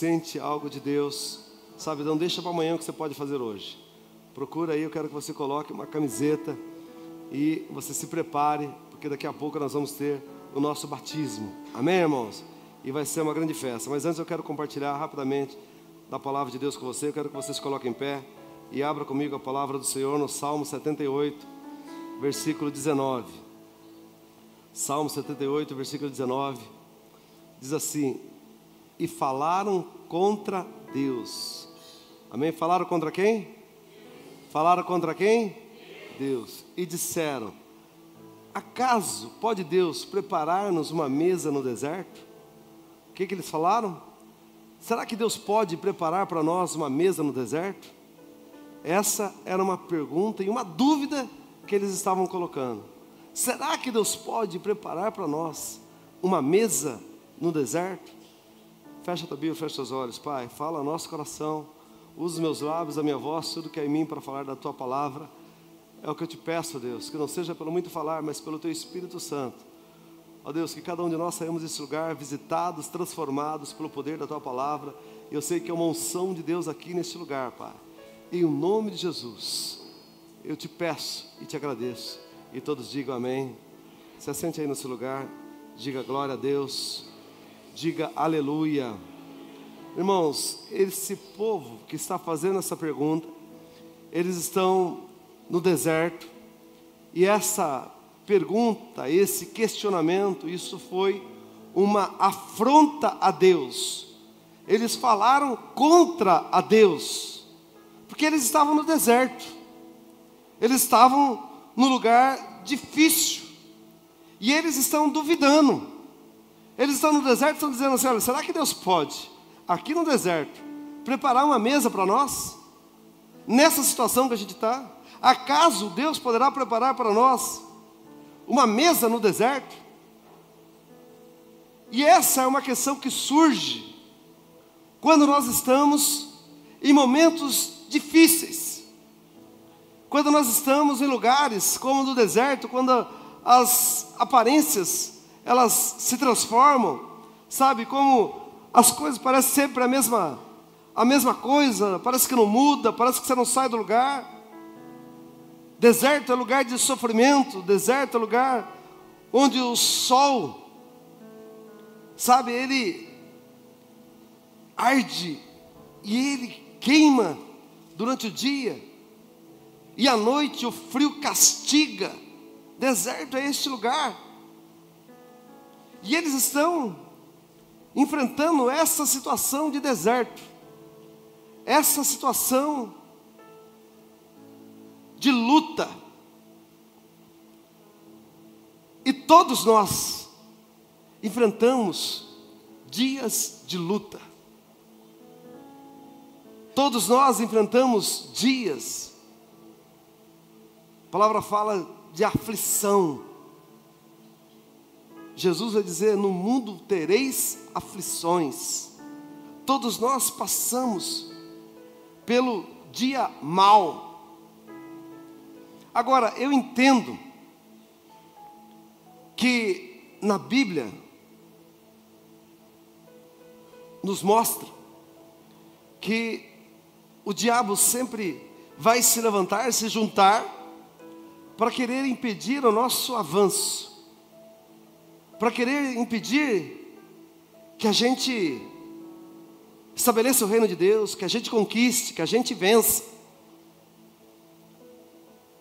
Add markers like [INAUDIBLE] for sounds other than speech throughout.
sente algo de Deus, sabe, não deixa para amanhã o que você pode fazer hoje. Procura aí, eu quero que você coloque uma camiseta e você se prepare, porque daqui a pouco nós vamos ter o nosso batismo. Amém, irmãos? E vai ser uma grande festa. Mas antes eu quero compartilhar rapidamente da palavra de Deus com você. Eu quero que vocês coloquem em pé e abra comigo a palavra do Senhor no Salmo 78, versículo 19. Salmo 78, versículo 19. Diz assim: E falaram contra Deus. Amém? Falaram contra quem? Falaram contra quem? Deus. E disseram: Acaso pode Deus preparar-nos uma mesa no deserto? O que, que eles falaram? Será que Deus pode preparar para nós uma mesa no deserto? Essa era uma pergunta e uma dúvida que eles estavam colocando. Será que Deus pode preparar para nós uma mesa no deserto? Fecha a tua Bíblia, fecha os olhos, Pai. Fala nosso coração. Usa os meus lábios, a minha voz, tudo que é em mim para falar da tua palavra. É o que eu te peço, Deus, que não seja pelo muito falar, mas pelo teu Espírito Santo. Ó Deus, que cada um de nós saímos desse lugar visitados, transformados pelo poder da tua palavra. Eu sei que é uma unção de Deus aqui neste lugar, Pai. Em nome de Jesus, eu te peço e te agradeço. E todos digam amém. Se assente aí seu lugar, diga glória a Deus, diga aleluia. Irmãos, esse povo que está fazendo essa pergunta, eles estão no deserto, e essa pergunta, esse questionamento, isso foi uma afronta a Deus. Eles falaram contra a Deus, porque eles estavam no deserto, eles estavam no lugar difícil, e eles estão duvidando. Eles estão no deserto, estão dizendo assim: olha, será que Deus pode, aqui no deserto, preparar uma mesa para nós? Nessa situação que a gente está? Acaso Deus poderá preparar para nós uma mesa no deserto? E essa é uma questão que surge quando nós estamos em momentos difíceis. Quando nós estamos em lugares como no deserto, quando as aparências elas se transformam, sabe, como as coisas parecem sempre a mesma a mesma coisa, parece que não muda, parece que você não sai do lugar. Deserto é lugar de sofrimento, deserto é lugar onde o sol, sabe, ele arde e ele queima durante o dia, e à noite o frio castiga. Deserto é este lugar. E eles estão enfrentando essa situação de deserto, essa situação de luta. E todos nós enfrentamos dias de luta. Todos nós enfrentamos dias. A palavra fala de aflição. Jesus vai dizer: No mundo tereis aflições. Todos nós passamos pelo dia mal. Agora, eu entendo que na Bíblia nos mostra que o diabo sempre vai se levantar, se juntar, para querer impedir o nosso avanço, para querer impedir que a gente estabeleça o reino de Deus, que a gente conquiste, que a gente vença.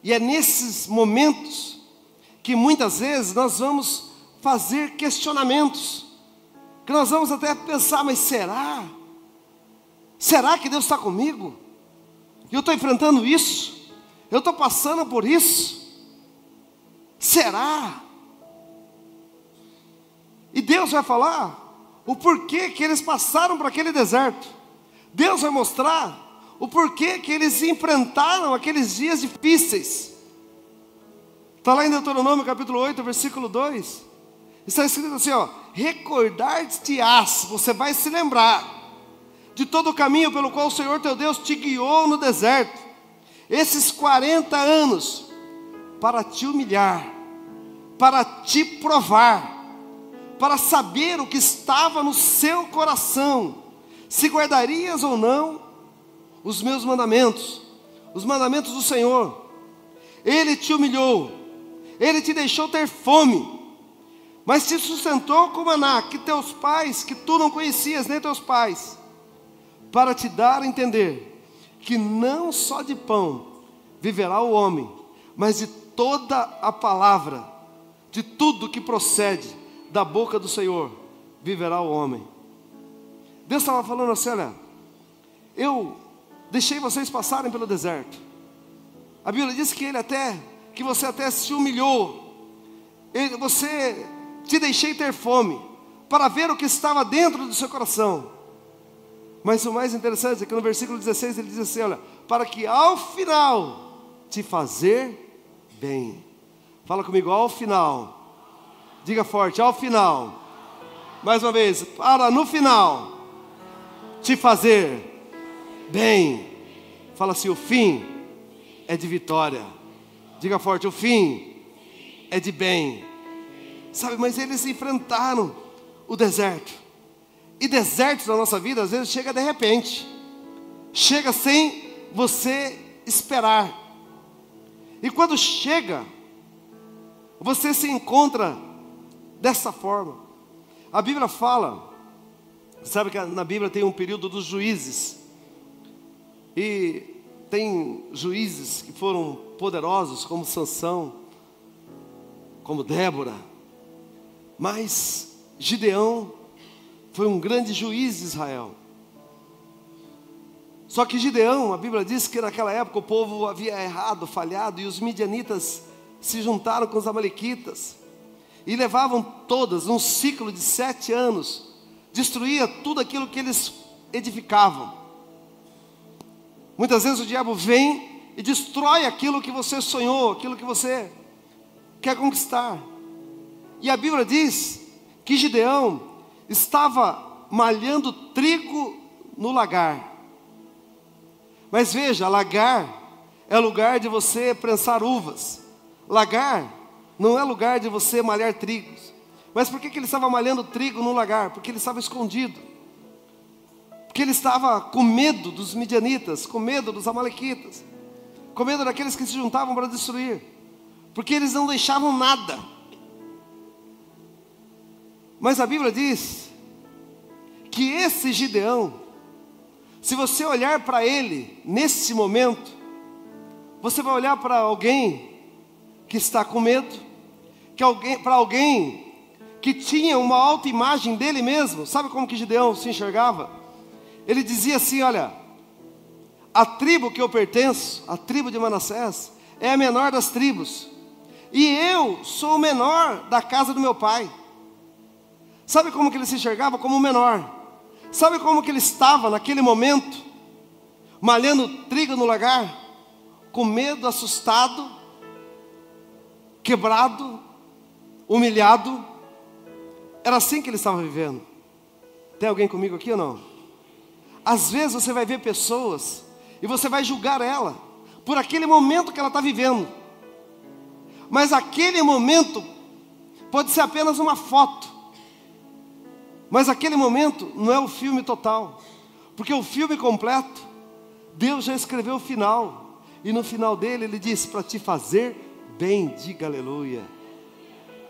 E é nesses momentos que muitas vezes nós vamos fazer questionamentos, que nós vamos até pensar, mas será? Será que Deus está comigo? Eu estou enfrentando isso? Eu estou passando por isso? Será? Deus vai falar o porquê que eles passaram por aquele deserto. Deus vai mostrar o porquê que eles enfrentaram aqueles dias difíceis. Está lá em Deuteronômio capítulo 8, versículo 2. Está escrito assim: ó, recordar-te-ás, você vai se lembrar de todo o caminho pelo qual o Senhor teu Deus te guiou no deserto, esses 40 anos, para te humilhar, para te provar, para saber o que estava no seu coração, se guardarias ou não os meus mandamentos, os mandamentos do Senhor. Ele te humilhou, ele te deixou ter fome, mas te sustentou com maná que teus pais, que tu não conhecias, nem teus pais, para te dar a entender que não só de pão viverá o homem, mas de toda a palavra, de tudo que procede da boca do Senhor, viverá o homem. Deus estava falando assim: olha, eu deixei vocês passarem pelo deserto. A Bíblia diz que ele até, que você até se humilhou. Ele, você te deixei ter fome para ver o que estava dentro do seu coração. Mas o mais interessante é que no versículo 16 ele diz assim: olha, para que ao final te fazer bem. Fala comigo, ao final. Diga forte, ao final. Mais uma vez, para no final te fazer bem. Fala assim: o fim é de vitória. Diga forte: o fim é de bem. Sabe, mas eles enfrentaram o deserto. E desertos na nossa vida às vezes chega de repente. Chega sem você esperar. E quando chega, você se encontra dessa forma. A Bíblia fala Sabe que na Bíblia tem um período dos juízes. E tem juízes que foram poderosos, como Sansão, como Débora. Mas Gideão foi um grande juiz de Israel. Só que Gideão, a Bíblia diz que naquela época o povo havia errado, falhado, e os midianitas se juntaram com os amalequitas e levavam todas, num ciclo de sete anos, destruía tudo aquilo que eles edificavam. Muitas vezes o diabo vem e destrói aquilo que você sonhou, aquilo que você quer conquistar. E a Bíblia diz que Gideão estava malhando trigo no lagar. Mas veja, lagar é lugar de você prensar uvas. Lagar não é lugar de você malhar trigos. Mas por que, que ele estava malhando trigo no lagar? Porque ele estava escondido. Porque ele estava com medo dos midianitas, com medo dos amalequitas, com medo daqueles que se juntavam para destruir. Porque eles não deixavam nada. Mas a Bíblia diz que esse Gideão, se você olhar para ele nesse momento, você vai olhar para alguém que está com medo, que alguém, para alguém que tinha uma alta imagem dele mesmo. Sabe como que Gideão se enxergava? Ele dizia assim: Olha, a tribo que eu pertenço, a tribo de Manassés, é a menor das tribos, e eu sou o menor da casa do meu pai. Sabe como que ele se enxergava? Como o menor. Sabe como que ele estava naquele momento, malhando trigo no lagar, com medo, assustado, quebrado, humilhado, era assim que ele estava vivendo. Tem alguém comigo aqui ou não? Às vezes você vai ver pessoas e você vai julgar ela por aquele momento que ela está vivendo. Mas aquele momento pode ser apenas uma foto. Mas aquele momento não é o filme total. Porque o filme completo, Deus já escreveu o final. E no final dele ele disse: para te fazer bem, diga aleluia.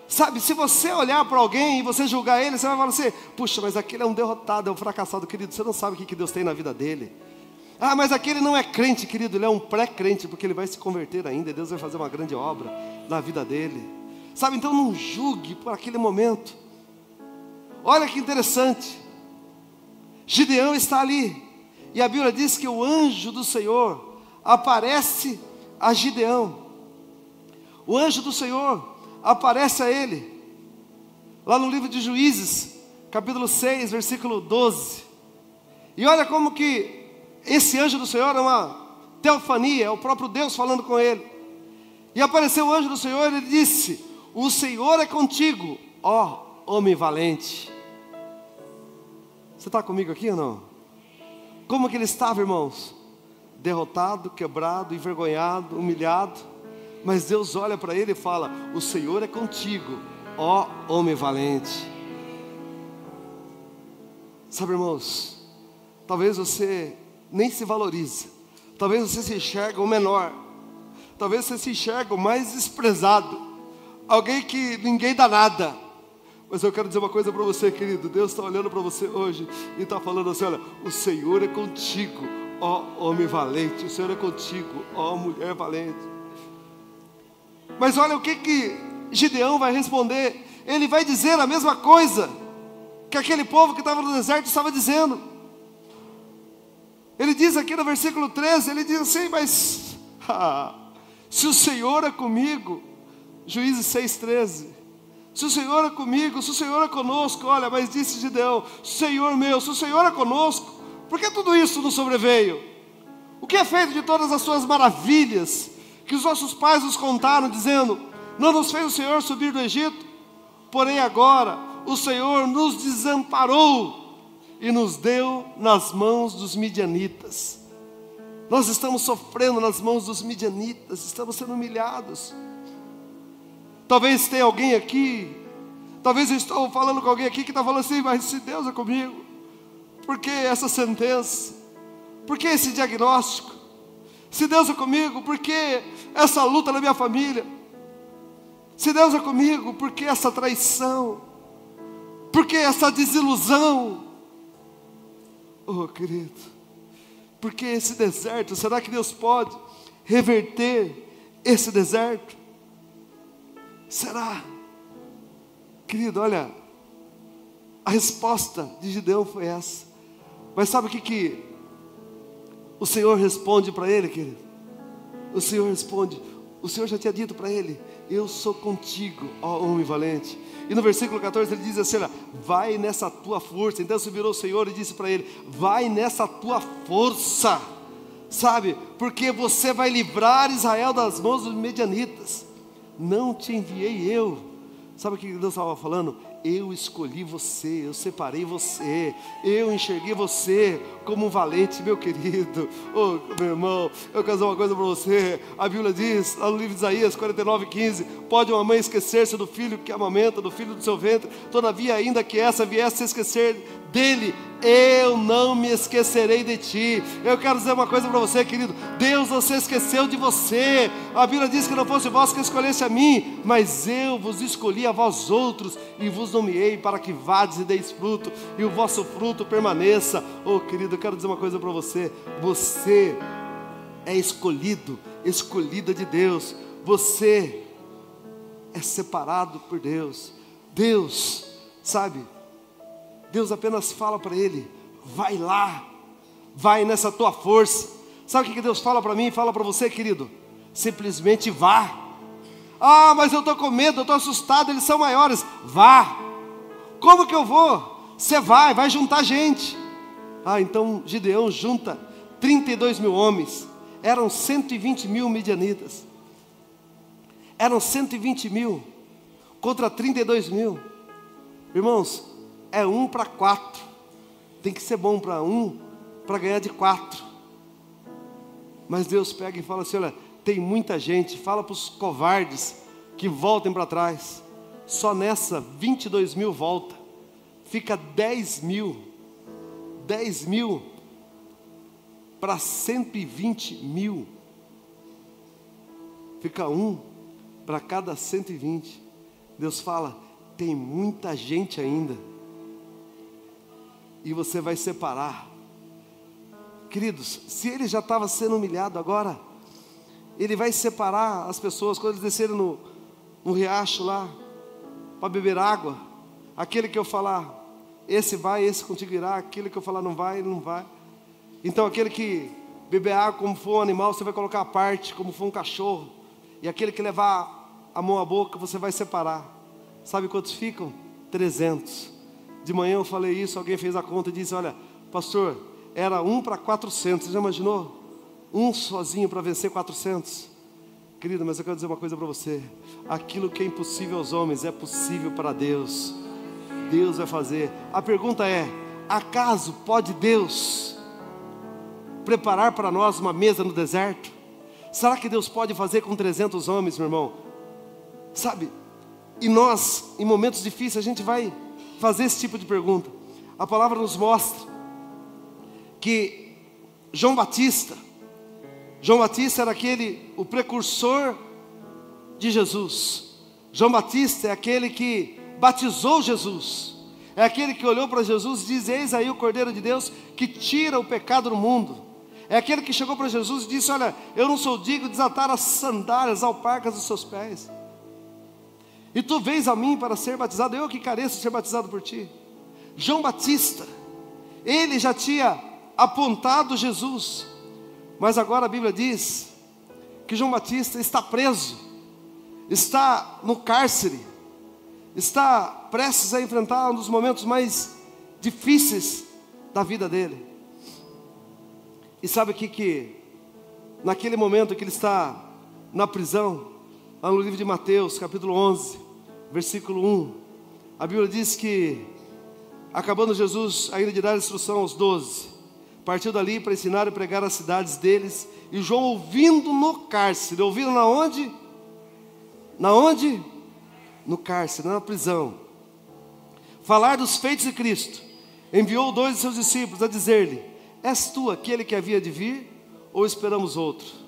Sabe, se você olhar para alguém e você julgar ele, você vai falar assim: puxa, mas aquele é um derrotado, é um fracassado, querido. Você não sabe o que Deus tem na vida dele. Ah, mas aquele não é crente, querido, ele é um pré-crente, porque ele vai se converter ainda, e Deus vai fazer uma grande obra na vida dele. Sabe, então não julgue por aquele momento. Olha que interessante. Gideão está ali, e a Bíblia diz que o anjo do Senhor aparece a Gideão. O anjo do Senhor aparece a ele, lá no livro de Juízes, capítulo 6, versículo 12. E olha como que esse anjo do Senhor é uma teofania, é o próprio Deus falando com ele. E apareceu o anjo do Senhor e ele disse: O Senhor é contigo, ó homem valente. Você está comigo aqui ou não? Como que ele estava, irmãos? Derrotado, quebrado, envergonhado, humilhado. Mas Deus olha para ele e fala: O Senhor é contigo, ó homem valente. Sabe, irmãos, talvez você nem se valorize, talvez você se enxerga o menor, talvez você se enxerga o mais desprezado, alguém que ninguém dá nada. Mas eu quero dizer uma coisa para você, querido. Deus está olhando para você hoje e está falando assim: olha, o Senhor é contigo, ó homem valente. O Senhor é contigo, ó mulher valente. Mas olha o que que Gideão vai responder. Ele vai dizer a mesma coisa que aquele povo que estava no deserto estava dizendo. Ele diz aqui no versículo 13: ele diz assim, mas [LAUGHS] ah, se o Senhor é comigo, Juízes 6,13. Se o Senhor é comigo, se o Senhor é conosco, olha, mas disse Gideão: Senhor meu, se o Senhor é conosco, por que tudo isso nos sobreveio? O que é feito de todas as suas maravilhas que os nossos pais nos contaram, dizendo: Não nos fez o Senhor subir do Egito? Porém, agora o Senhor nos desamparou e nos deu nas mãos dos midianitas. Nós estamos sofrendo nas mãos dos midianitas, estamos sendo humilhados. Talvez tenha alguém aqui, talvez eu estou falando com alguém aqui que está falando assim, mas se Deus é comigo, por que essa sentença? Por que esse diagnóstico? Se Deus é comigo, por que essa luta na minha família? Se Deus é comigo, por que essa traição? Por que essa desilusão? Oh, querido, por que esse deserto? Será que Deus pode reverter esse deserto? Será? Querido, olha, a resposta de Gideão foi essa. Mas sabe o que, que o Senhor responde para ele, querido? O Senhor responde: O Senhor já tinha dito para ele: Eu sou contigo, ó homem valente. E no versículo 14 ele diz assim: olha, Vai nessa tua força. Então se virou o Senhor e disse para ele: Vai nessa tua força, sabe? Porque você vai livrar Israel das mãos dos medianitas não te enviei eu. Sabe o que Deus estava falando? Eu escolhi você, eu separei você, eu enxerguei você como um valente, meu querido. Oh, meu irmão, eu quero dizer uma coisa para você. A Bíblia diz, lá no livro de Isaías 49, 15: Pode uma mãe esquecer-se do filho que amamenta, do filho do seu ventre, todavia, ainda que essa viesse a esquecer dele, eu não me esquecerei de ti. Eu quero dizer uma coisa para você, querido: Deus não se esqueceu de você. A Bíblia diz que não fosse vós que escolhesse a mim, mas eu vos escolhi a vós outros e vos nomeei para que vades e deis fruto e o vosso fruto permaneça. Oh, querido, eu quero dizer uma coisa para você: você é escolhido, escolhida de Deus. Você é separado por Deus. Deus, sabe? Deus apenas fala para ele: vai lá, vai nessa tua força. Sabe o que Deus fala para mim e fala para você, querido? Simplesmente vá. Ah, mas eu estou com medo, eu estou assustado, eles são maiores. Vá. Como que eu vou? Você vai, vai juntar gente. Ah, então Gideão junta 32 mil homens. Eram 120 mil midianitas. Eram 120 mil contra 32 mil. Irmãos, é um para quatro. Tem que ser bom para um para ganhar de quatro. Mas Deus pega e fala assim: olha, tem muita gente, fala para os covardes que voltem para trás. Só nessa 22 mil volta, fica 10 mil, 10 mil para 120 mil. Fica um para cada 120. Deus fala: tem muita gente ainda e você vai separar. Queridos, se ele já estava sendo humilhado agora, ele vai separar as pessoas quando eles descerem no, no riacho lá para beber água. Aquele que eu falar, esse vai, esse contigo irá. Aquele que eu falar não vai, ele não vai. Então aquele que beber água como for um animal, você vai colocar a parte, como for um cachorro. E aquele que levar a mão à boca, você vai separar. Sabe quantos ficam? 300. De manhã eu falei isso, alguém fez a conta e disse: Olha, pastor, era um para 400. Você já imaginou? Um sozinho para vencer 400? Querido, mas eu quero dizer uma coisa para você: aquilo que é impossível aos homens é possível para Deus. Deus vai fazer. A pergunta é: acaso pode Deus preparar para nós uma mesa no deserto? Será que Deus pode fazer com 300 homens, meu irmão? Sabe? E nós, em momentos difíceis, a gente vai fazer esse tipo de pergunta. A palavra nos mostra que João Batista, João Batista era aquele, o precursor de Jesus. João Batista é aquele que batizou Jesus. É aquele que olhou para Jesus e diz: Eis aí o Cordeiro de Deus que tira o pecado do mundo. É aquele que chegou para Jesus e disse: Olha, eu não sou digno de desatar as sandálias alparcas dos seus pés. E tu vens a mim para ser batizado, eu que careço de ser batizado por ti. João Batista, ele já tinha apontado Jesus, mas agora a Bíblia diz que João Batista está preso, está no cárcere, está prestes a enfrentar um dos momentos mais difíceis da vida dele. E sabe o que que naquele momento que ele está na prisão, lá no livro de Mateus, capítulo 11, versículo 1, a Bíblia diz que acabando Jesus ainda de dar instrução aos doze, partiu dali para ensinar e pregar as cidades deles, e João ouvindo no cárcere, ouvindo na onde? Na onde? No cárcere, na prisão. Falar dos feitos de Cristo. Enviou dois de seus discípulos a dizer-lhe: És tu aquele que havia de vir, ou esperamos outro?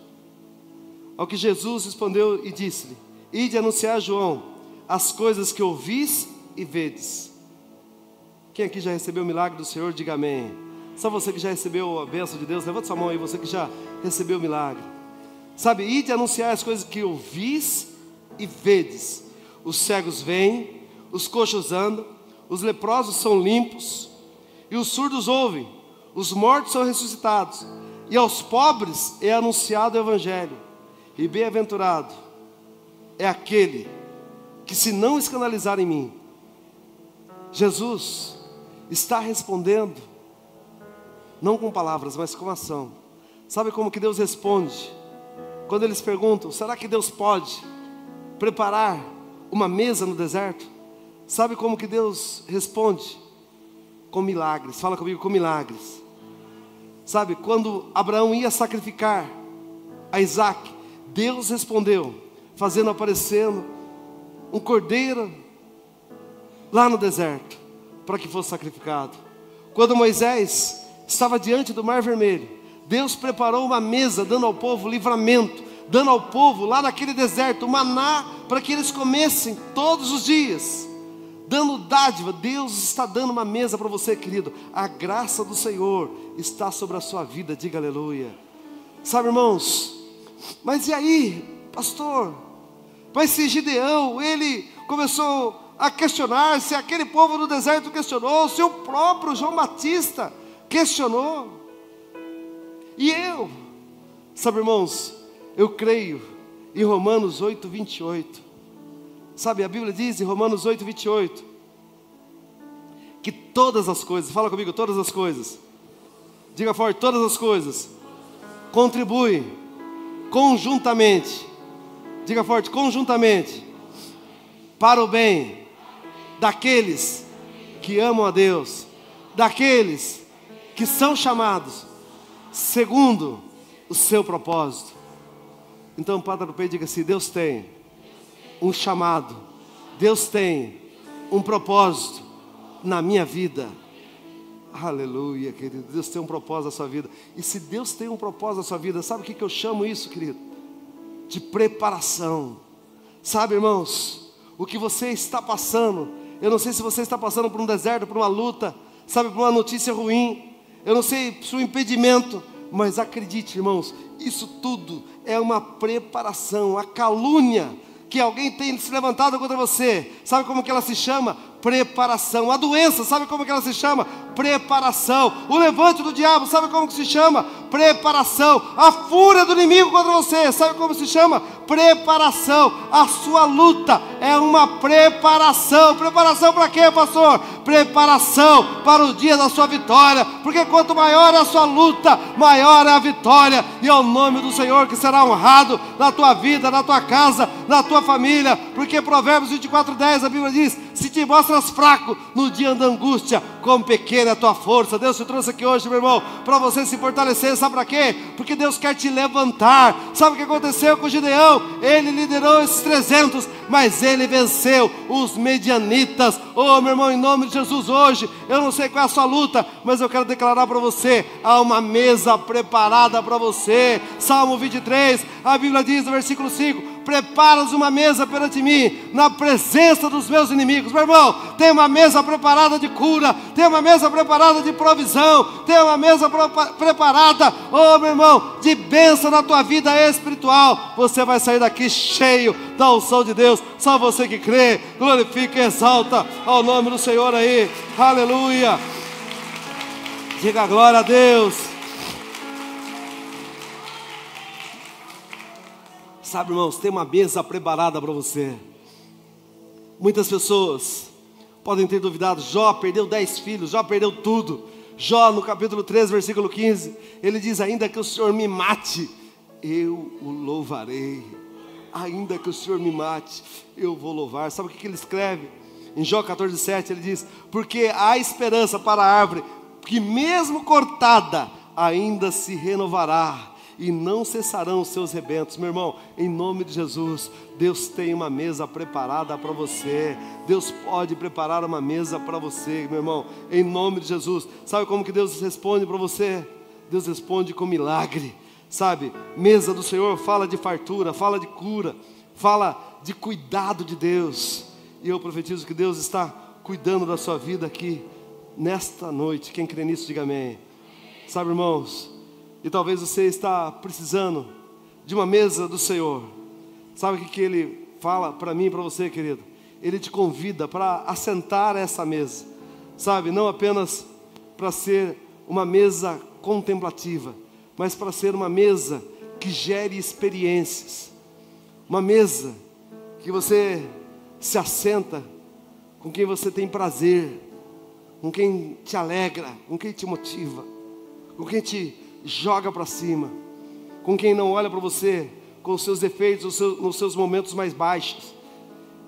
Ao que Jesus respondeu e disse-lhe: Ide anunciar a João as coisas que ouvis e vedes. Quem aqui já recebeu o milagre do Senhor, diga amém. Só você que já recebeu a bênção de Deus, levanta sua mão aí, você que já recebeu o milagre. Sabe, ide anunciar as coisas que ouvis e vedes. Os cegos vêm, os coxos andam, os leprosos são limpos, e os surdos ouvem, os mortos são ressuscitados, e aos pobres é anunciado o Evangelho. E bem-aventurado é aquele que, se não escandalizar em mim, Jesus está respondendo, não com palavras, mas com ação. Sabe como que Deus responde? Quando eles perguntam: será que Deus pode preparar uma mesa no deserto? Sabe como que Deus responde? Com milagres. Fala comigo, com milagres. Sabe, quando Abraão ia sacrificar a Isaac, Deus respondeu, fazendo aparecer um cordeiro lá no deserto, para que fosse sacrificado. Quando Moisés estava diante do Mar Vermelho, Deus preparou uma mesa, dando ao povo livramento, dando ao povo lá naquele deserto maná para que eles comessem todos os dias, dando dádiva. Deus está dando uma mesa para você, querido. A graça do Senhor está sobre a sua vida, diga aleluia. Sabe, irmãos, mas e aí, pastor? Mas se Gideão, ele começou a questionar se aquele povo no deserto questionou, se o próprio João Batista questionou. E eu, sabe, irmãos, eu creio em Romanos 8, 28. Sabe, a Bíblia diz em Romanos 8, 28 que todas as coisas, fala comigo, todas as coisas, diga forte, todas as coisas contribuem conjuntamente, diga forte, conjuntamente, para o bem daqueles que amam a Deus, daqueles que são chamados segundo o seu propósito. Então, Padre no peito diga assim: Deus tem um chamado, Deus tem um propósito na minha vida. Aleluia, querido. Deus tem um propósito na sua vida. E se Deus tem um propósito na sua vida, sabe o que, eu chamo isso, querido? De preparação. Sabe, irmãos, o que você está passando eu não sei se você está passando por um deserto, por uma luta, sabe, por uma notícia ruim. Eu não sei se um impedimento, mas acredite, irmãos, isso tudo é uma preparação, a calúnia que alguém tem se levantado contra você. Sabe como que ela se chama? Preparação. A doença, sabe como que ela se chama? Preparação. O levante do diabo, sabe como que se chama? Preparação. A fúria do inimigo contra você, sabe como se chama? preparação. A sua luta é uma preparação. Preparação para quê, pastor? Preparação para o dia da sua vitória. Porque quanto maior é a sua luta, maior é a vitória. E é o nome do Senhor que será honrado na tua vida, na tua casa, na tua família. Porque Provérbios 24, 10, a Bíblia diz: Se te mostras fraco no dia da angústia, como pequena é a tua força. Deus te trouxe aqui hoje, meu irmão, para você se fortalecer. Sabe para quê? Porque Deus quer te levantar. Sabe o que aconteceu com Gideão? Ele liderou esses 300, mas ele venceu os medianitas. Oh, meu irmão, em nome de Jesus, hoje, eu não sei qual é a sua luta, mas eu quero declarar para você: há uma mesa preparada para você. Salmo 23, a Bíblia diz no versículo 5: preparas uma mesa perante mim, na presença dos meus inimigos. Meu irmão, tem uma mesa preparada de cura, tem uma mesa preparada de provisão, tem uma mesa preparada, oh meu irmão, de bênção na tua vida espiritual. Você vai sair daqui cheio da unção de Deus. Só você que crê, glorifica e exalta ao nome do Senhor aí. Aleluia. Diga glória a Deus. Sabe, irmãos, tem uma mesa preparada para você. Muitas pessoas podem ter duvidado. Jó perdeu dez filhos, Jó perdeu tudo. Jó, no capítulo 3, versículo 15, ele diz: Ainda que o Senhor me mate, eu o louvarei. Ainda que o Senhor me mate, eu vou louvar. Sabe o que ele escreve? Em Jó 14, 7, ele diz: Porque há esperança para a árvore, que mesmo cortada, ainda se renovará e não cessarão os seus rebentos. Meu irmão, em nome de Jesus, Deus tem uma mesa preparada para você. Deus pode preparar uma mesa para você, meu irmão, em nome de Jesus. Sabe como que Deus responde para você? Deus responde com milagre. Sabe? Mesa do Senhor fala de fartura, fala de cura, fala de cuidado de Deus. E eu profetizo que Deus está cuidando da sua vida aqui nesta noite. Quem crê nisso, diga amém. Sabe, irmãos, e talvez você está precisando de uma mesa do Senhor. Sabe o que, que Ele fala para mim e para você, querido? Ele te convida para assentar essa mesa. Sabe, não apenas para ser uma mesa contemplativa, mas para ser uma mesa que gere experiências. Uma mesa que você se assenta com quem você tem prazer, com quem te alegra, com quem te motiva, com quem te joga para cima. Com quem não olha para você com os seus defeitos, os seus, nos seus momentos mais baixos.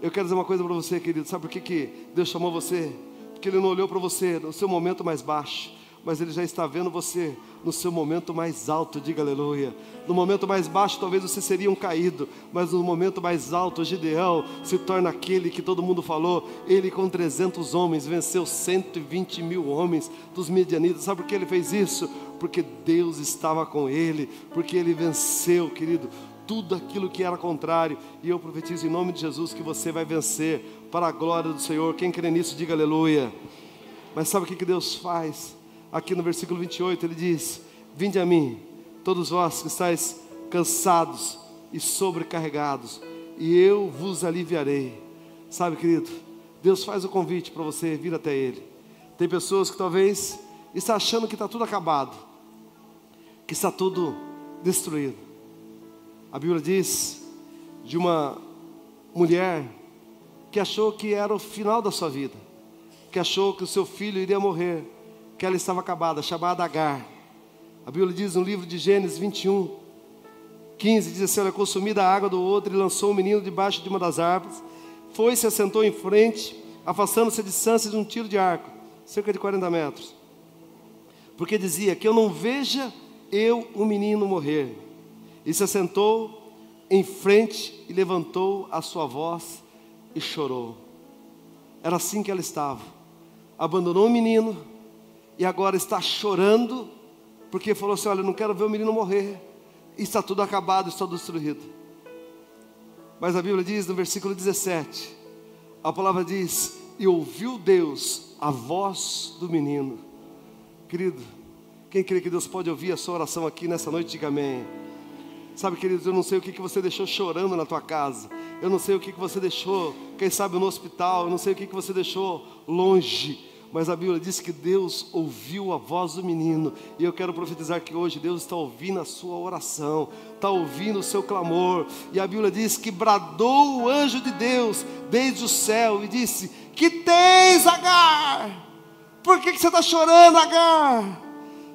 Eu quero dizer uma coisa para você, querido. Sabe por que, que Deus chamou você? Porque Ele não olhou para você no seu momento mais baixo, mas Ele já está vendo você no seu momento mais alto, diga aleluia. No momento mais baixo, talvez você seria um caído, mas no momento mais alto, Gideão se torna aquele que todo mundo falou. Ele, com 300 homens, venceu 120 mil homens dos medianitas. Sabe por que ele fez isso? Porque Deus estava com ele, porque ele venceu, querido, tudo aquilo que era contrário. E eu profetizo em nome de Jesus que você vai vencer para a glória do Senhor. Quem crê nisso, diga aleluia. Mas sabe o que Deus faz? aqui no versículo 28, ele diz: Vinde a mim, todos vós que estáis cansados e sobrecarregados, e eu vos aliviarei. Sabe, querido, Deus faz o convite para você vir até Ele. Tem pessoas que talvez estão achando que está tudo acabado, que está tudo destruído. A Bíblia diz de uma mulher que achou que era o final da sua vida, que achou que o seu filho iria morrer, que ela estava acabada, chamada Agar. A Bíblia diz no livro de Gênesis 21, 15, diz assim: Ela consumida a água do outro e lançou o menino debaixo de uma das árvores, foi se assentou em frente, afastando-se a distância de um tiro de arco, cerca de 40 metros. Porque dizia: Que eu não veja eu o menino morrer. E se assentou em frente e levantou a sua voz e chorou. Era assim que ela estava. Abandonou o menino, e agora está chorando, porque falou assim: Olha, não quero ver o menino morrer, está tudo acabado, está destruído. Mas a Bíblia diz no versículo 17: a palavra diz: E ouviu Deus a voz do menino. Querido, quem crê que Deus pode ouvir a sua oração aqui nessa noite, diga amém. Sabe, queridos, eu não sei o que, que você deixou chorando na tua casa. Eu não sei o que, que você deixou, quem sabe, no hospital. Eu não sei o que, que você deixou longe mas a Bíblia diz que Deus ouviu a voz do menino, e eu quero profetizar que hoje Deus está ouvindo a sua oração, está ouvindo o seu clamor, e a Bíblia diz que bradou o anjo de Deus desde o céu e disse: Que tens, Agar? Por que, que você está chorando, Agar?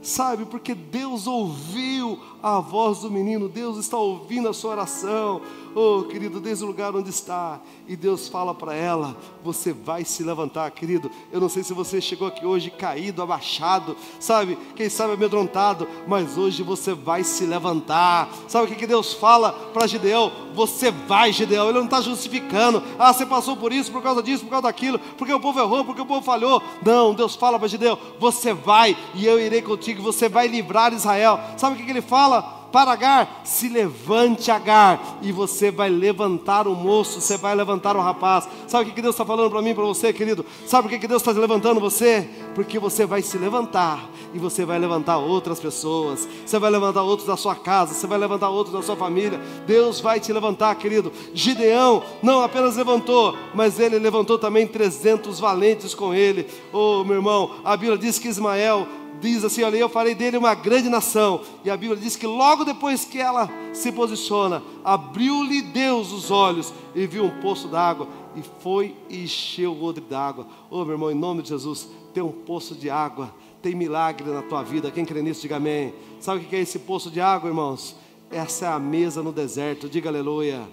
Sabe, porque Deus ouviu a voz do menino, Deus está ouvindo a sua oração. Oh, querido, desde o lugar onde está, e Deus fala para ela: você vai se levantar, querido. Eu não sei se você chegou aqui hoje caído, abaixado, sabe? Quem sabe amedrontado, mas hoje você vai se levantar. Sabe o que, que Deus fala para Gideão? Você vai, Gideão. Ele não está justificando. Ah, você passou por isso, por causa disso, por causa daquilo, porque o povo errou, porque o povo falhou. Não, Deus fala para Gideão: você vai e eu irei contigo. Você vai livrar Israel. Sabe o que, que ele fala? Para Agar, se levante Agar, e você vai levantar o moço, você vai levantar o rapaz. Sabe o que Deus está falando para mim, para você, querido? Sabe por que Deus está levantando você? Porque você vai se levantar e você vai levantar outras pessoas, você vai levantar outros da sua casa, você vai levantar outros da sua família. Deus vai te levantar, querido. Gideão não apenas levantou, mas ele levantou também 300 valentes com ele. Oh, meu irmão, a Bíblia diz que Ismael diz assim: Olha, eu farei dele uma grande nação. E a Bíblia diz que logo depois que ela se posiciona, abriu-lhe Deus os olhos e viu um poço d'água. E foi e encheu o odre d'água. Oh, meu irmão, em nome de Jesus, tem um poço de água, tem milagre na tua vida. Quem crê nisso, diga amém. Sabe o que é esse poço de água, irmãos? Essa é a mesa no deserto. Diga aleluia.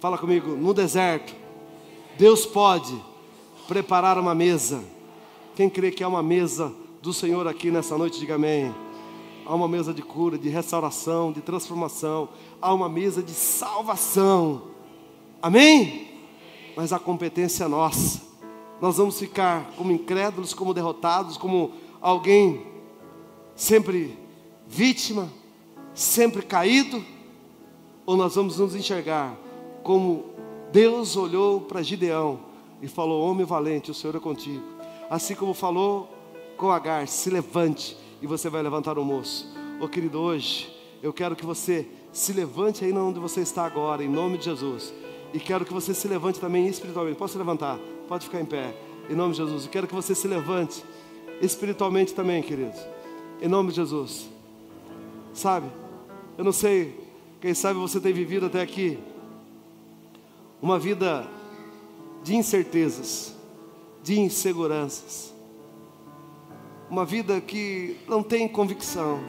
Fala comigo, no deserto, Deus pode preparar uma mesa. Quem crê que é uma mesa do Senhor aqui nessa noite, diga amém. Há uma mesa de cura, de restauração, de transformação, há uma mesa de salvação. Amém? Mas a competência é nossa. Nós vamos ficar como incrédulos, como derrotados, como alguém sempre vítima, sempre caído, ou nós vamos nos enxergar como Deus olhou para Gideão e falou: Homem valente, o Senhor é contigo. Assim como falou com Agar, se levante e você vai levantar o moço. Ô querido, hoje eu quero que você se levante aí onde você está agora, em nome de Jesus. E quero que você se levante também espiritualmente. Posso levantar? Pode ficar em pé. Em nome de Jesus. Eu quero que você se levante espiritualmente também, querido. Em nome de Jesus. Sabe? Eu não sei, quem sabe você tem vivido até aqui uma vida de incertezas, de inseguranças uma vida que não tem convicção.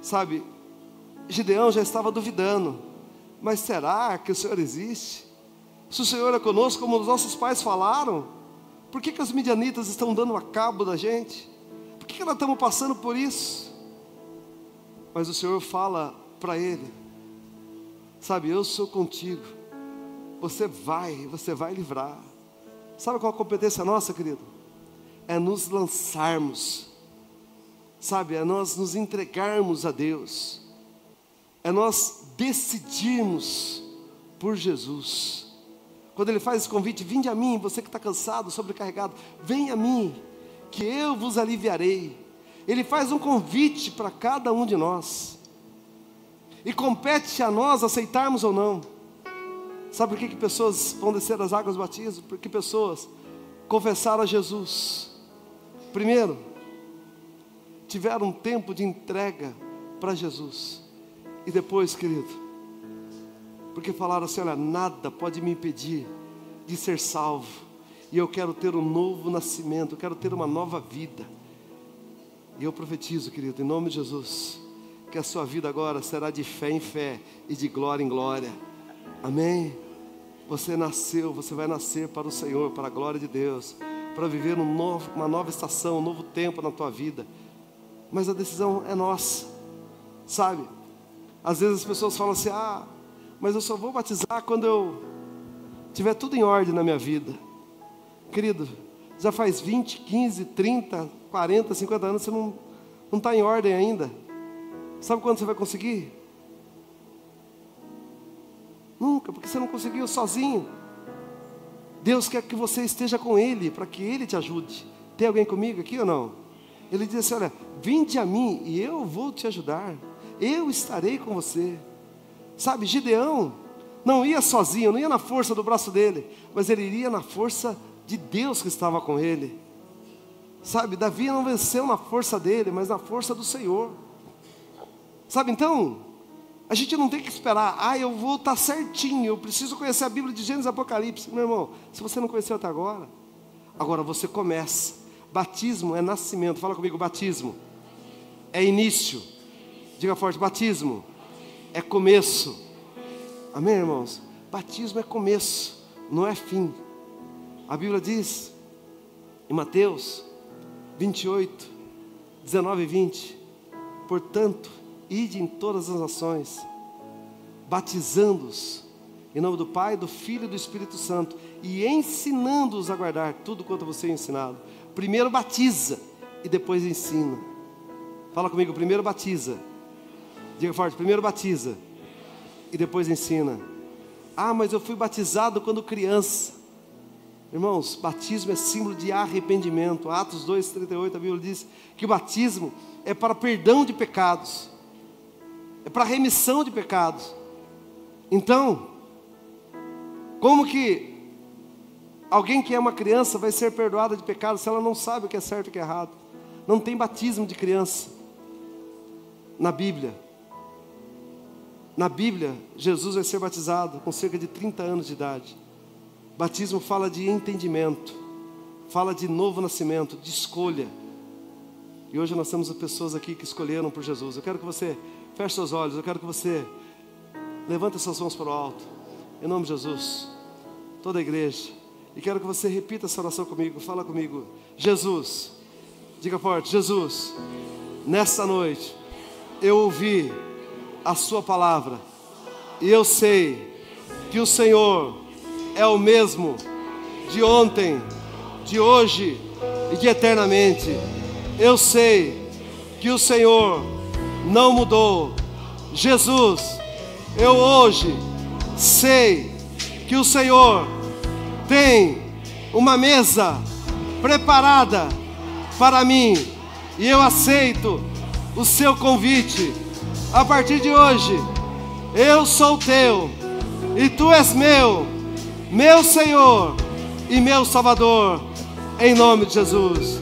Sabe, Gideão já estava duvidando, mas será que o Senhor existe? Se o Senhor é conosco, como os nossos pais falaram, por que, que os midianitas estão dando a cabo da gente? Por que, que nós estamos passando por isso? Mas o Senhor fala para ele: Sabe, eu sou contigo, você vai, você vai livrar. Sabe qual a competência nossa, querido? É nos lançarmos, sabe? É nós nos entregarmos a Deus, é nós decidirmos por Jesus. Quando Ele faz esse convite, vinde a mim, você que está cansado, sobrecarregado, vem a mim, que eu vos aliviarei. Ele faz um convite para cada um de nós, e compete a nós aceitarmos ou não. Sabe por que, que pessoas vão descer as águas batismo? Porque pessoas confessaram a Jesus, Primeiro, tiveram um tempo de entrega para Jesus. E depois, querido, porque falaram assim: olha, nada pode me impedir de ser salvo. E eu quero ter um novo nascimento, eu quero ter uma nova vida. E eu profetizo, querido, em nome de Jesus, que a sua vida agora será de fé em fé e de glória em glória. Amém? Você nasceu, você vai nascer para o Senhor, para a glória de Deus para viver um novo, uma nova estação, um novo tempo na tua vida. Mas a decisão é nossa, sabe? Às vezes as pessoas falam assim: ah, mas eu só vou batizar quando eu tiver tudo em ordem na minha vida. Querido, já faz 20, 15, 30, 40, 50 anos, você não está em ordem ainda. Sabe quando você vai conseguir? Nunca, porque você não conseguiu sozinho. Deus quer que você esteja com Ele, para que Ele te ajude. Tem alguém comigo aqui ou não? Ele diz assim: Olha, vinde a mim e eu vou te ajudar. Eu estarei com você. Sabe, Gideão não ia sozinho, não ia na força do braço dele, mas ele iria na força de Deus que estava com ele. Sabe, Davi não venceu na força dele, mas na força do Senhor. Sabe, então, a gente não tem que esperar, ah, eu vou estar certinho, eu preciso conhecer a Bíblia de Gênesis e Apocalipse. Meu irmão, se você não conheceu até agora, agora você começa. Batismo é nascimento, fala comigo, batismo é início. Diga forte: batismo é começo. Amém, irmãos? Batismo é começo, não é fim. A Bíblia diz em Mateus 28, 19 e 20: Portanto, ide em todas as nações, batizando-os em nome do Pai, do Filho e do Espírito Santo, e ensinando-os a guardar tudo quanto você é ensinado. Primeiro batiza e depois ensina. Fala comigo, primeiro batiza. Diga forte, primeiro batiza e depois ensina. Ah, mas eu fui batizado quando criança. Irmãos, batismo é símbolo de arrependimento. Atos 2,38, a Bíblia diz que o batismo é para perdão de pecados, é para remissão de pecados. Então, como que alguém que é uma criança vai ser perdoada de pecados se ela não sabe o que é certo e o que é errado? Não tem batismo de criança na Bíblia. Na Bíblia, Jesus vai ser batizado com cerca de 30 anos de idade. Batismo fala de entendimento, fala de novo nascimento, de escolha. E hoje nós temos pessoas aqui que escolheram por Jesus. Eu quero que você feche seus olhos, eu quero que você levante suas mãos para o alto. Em nome de Jesus, toda a igreja. E quero que você repita essa oração comigo. Fala comigo. Jesus, diga forte: Jesus, nesta noite eu ouvi a Sua palavra. E eu sei que o Senhor é o mesmo de ontem, de hoje e de eternamente. Eu sei que o Senhor não mudou. Jesus, eu hoje sei que o Senhor tem uma mesa preparada para mim e eu aceito o seu convite. A partir de hoje, eu sou teu e tu és meu, meu Senhor e meu Salvador, em nome de Jesus.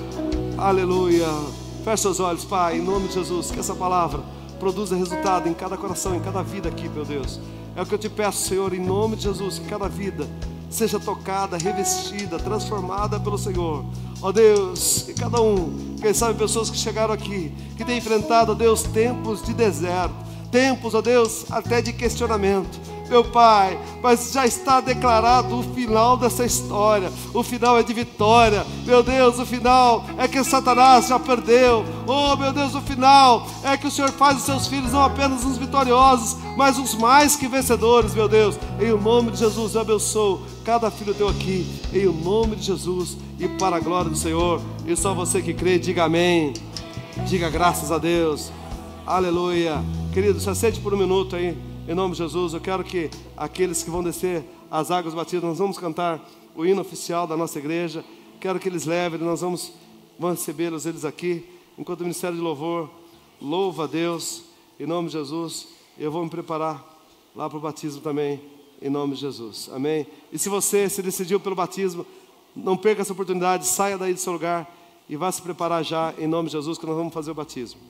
Aleluia. Feche os olhos, Pai, em nome de Jesus, que essa palavra produza resultado em cada coração, em cada vida aqui, meu Deus. É o que eu te peço, Senhor, em nome de Jesus, que cada vida seja tocada, revestida, transformada pelo Senhor. Ó Deus, e cada um, quem sabe pessoas que chegaram aqui, que têm enfrentado, ó Deus, tempos de deserto, tempos, ó Deus, até de questionamento meu Pai, mas já está declarado o final dessa história. O final é de vitória. Meu Deus, o final é que Satanás já perdeu. Oh, meu Deus, o final é que o Senhor faz os seus filhos não apenas uns vitoriosos, mas os mais que vencedores, meu Deus. Em o nome de Jesus, eu abençoo cada filho teu aqui, em o nome de Jesus e para a glória do Senhor. E só você que crê, diga amém. Diga graças a Deus. Aleluia. Querido, se aceite por um minuto aí. Em nome de Jesus, eu quero que aqueles que vão descer as águas batidas, nós vamos cantar o hino oficial da nossa igreja. Quero que eles levem, nós vamos, recebê-los eles aqui. Enquanto o Ministério de Louvor louva a Deus, em nome de Jesus, eu vou me preparar lá para o batismo também, em nome de Jesus. Amém? E se você se decidiu pelo batismo, não perca essa oportunidade, saia daí do seu lugar e vá se preparar já, em nome de Jesus, que nós vamos fazer o batismo.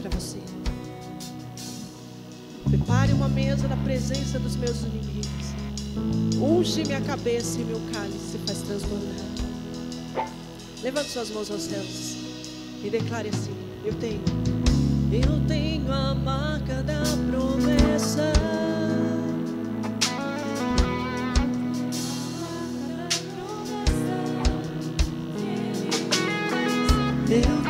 para você. Prepare uma mesa na presença dos meus inimigos. Unge minha cabeça e meu cálice se faz transbordar. Levante suas mãos aos céus e declare assim: Eu tenho. Eu tenho a marca da promessa. Eu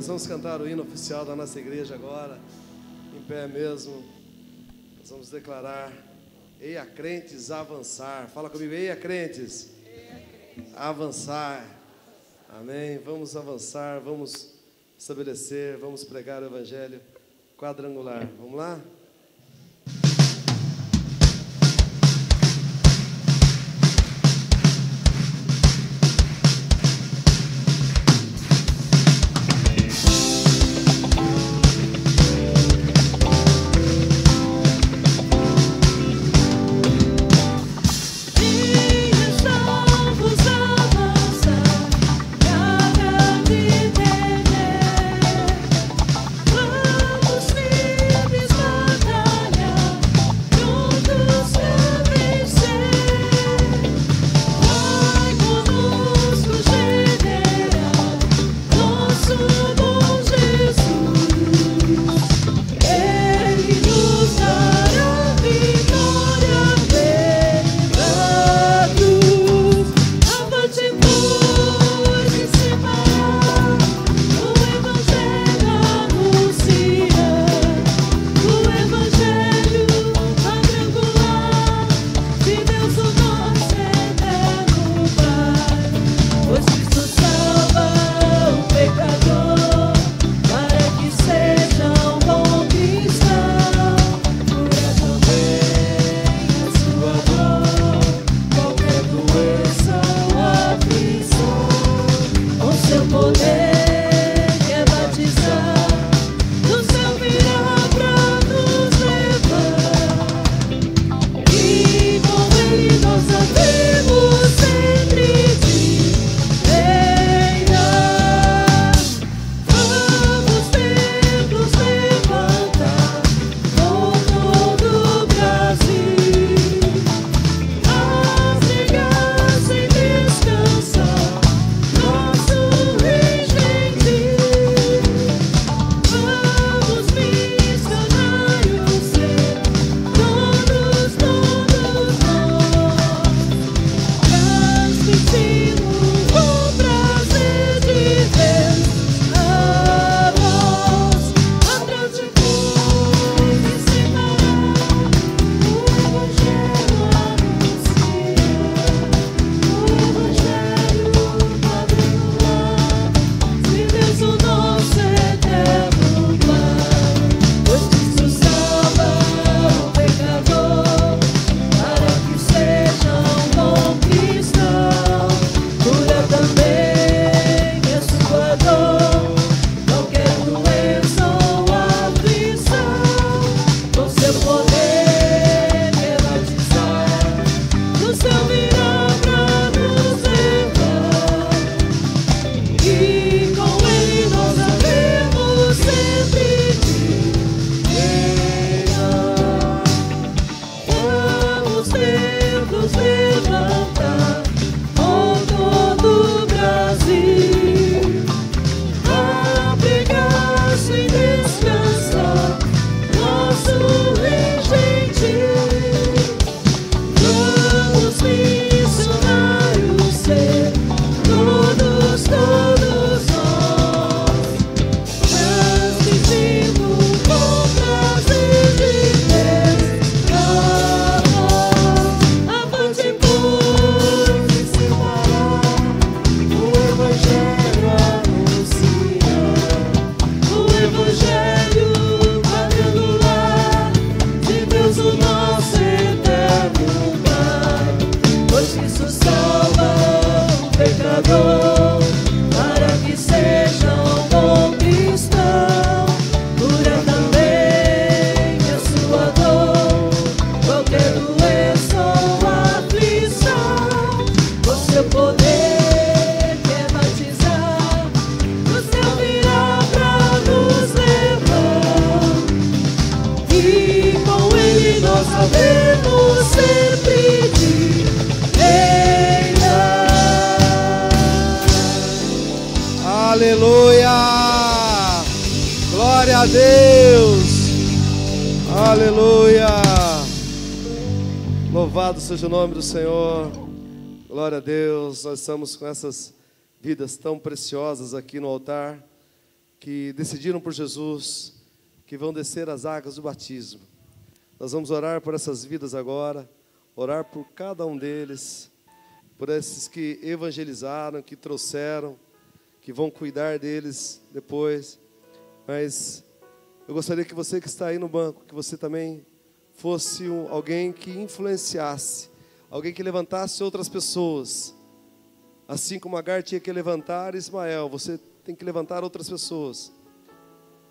nós vamos cantar o hino oficial da nossa igreja agora, em pé mesmo. Nós vamos declarar: Eia crentes, avançar. Fala comigo, Eia crentes, crentes. avançar. Amém. Vamos avançar, vamos estabelecer, vamos pregar o evangelho quadrangular. Vamos lá? Nome do Senhor. Glória a Deus. Nós estamos com essas vidas tão preciosas aqui no altar que decidiram por Jesus, que vão descer as águas do batismo. Nós vamos orar por essas vidas agora, orar por cada um deles, por esses que evangelizaram, que trouxeram, que vão cuidar deles depois. Mas eu gostaria que você que está aí no banco, que você também fosse um, alguém que influenciasse, alguém que levantasse outras pessoas. Assim como Agar tinha que levantar Ismael, você tem que levantar outras pessoas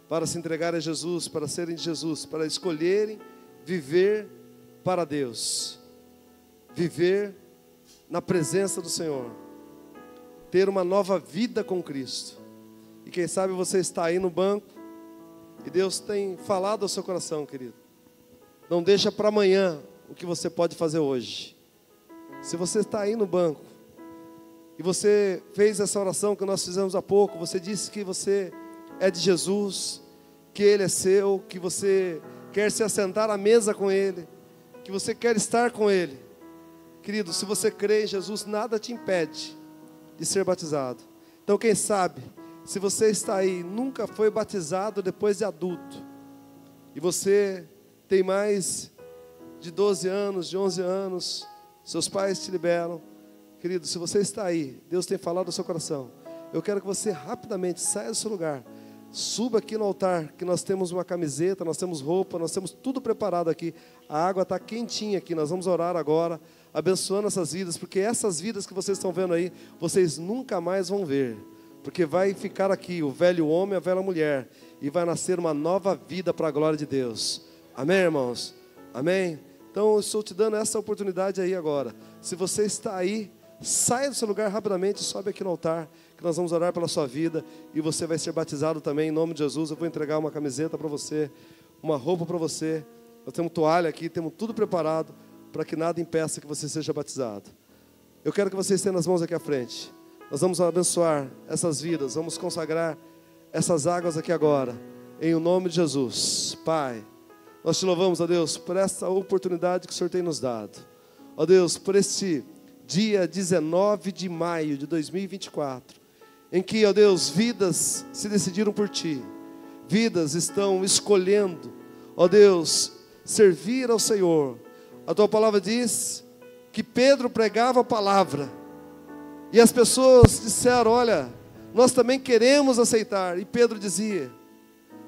para se entregar a Jesus, para serem de Jesus, para escolherem viver para Deus, viver na presença do Senhor, ter uma nova vida com Cristo. E quem sabe você está aí no banco e Deus tem falado ao seu coração, querido. Não deixa para amanhã o que você pode fazer hoje. Se você está aí no banco e você fez essa oração que nós fizemos há pouco, você disse que você é de Jesus, que Ele é seu, que você quer se assentar à mesa com Ele, que você quer estar com Ele. Querido, se você crê em Jesus, nada te impede de ser batizado. Então, quem sabe, se você está aí, nunca foi batizado depois de adulto, e você tem mais de 12 anos, de 11 anos, seus pais te liberam, querido, se você está aí, Deus tem falado no seu coração, eu quero que você rapidamente saia do seu lugar, suba aqui no altar, que nós temos uma camiseta, nós temos roupa, nós temos tudo preparado aqui. A água está quentinha aqui, nós vamos orar agora, abençoando essas vidas, porque essas vidas que vocês estão vendo aí, vocês nunca mais vão ver. Porque vai ficar aqui o velho homem, a velha mulher, e vai nascer uma nova vida para a glória de Deus. Amém, irmãos? Amém? Então eu estou te dando essa oportunidade aí agora. Se você está aí, saia do seu lugar rapidamente, sobe aqui no altar, que nós vamos orar pela sua vida e você vai ser batizado também em nome de Jesus. Eu vou entregar uma camiseta para você, uma roupa para você. Nós temos toalha aqui, temos tudo preparado para que nada impeça que você seja batizado. Eu quero que você estenda as mãos aqui à frente. Nós vamos abençoar essas vidas, vamos consagrar essas águas aqui agora, em o nome de Jesus. Pai, nós te louvamos, ó Deus, por essa oportunidade que o Senhor tem nos dado. Ó Deus, por este dia 19 de maio de 2024, em que, ó Deus, vidas se decidiram por Ti, vidas estão escolhendo, ó Deus, servir ao Senhor. A Tua palavra diz que Pedro pregava a palavra, e as pessoas disseram: Olha, nós também queremos aceitar, e Pedro dizia: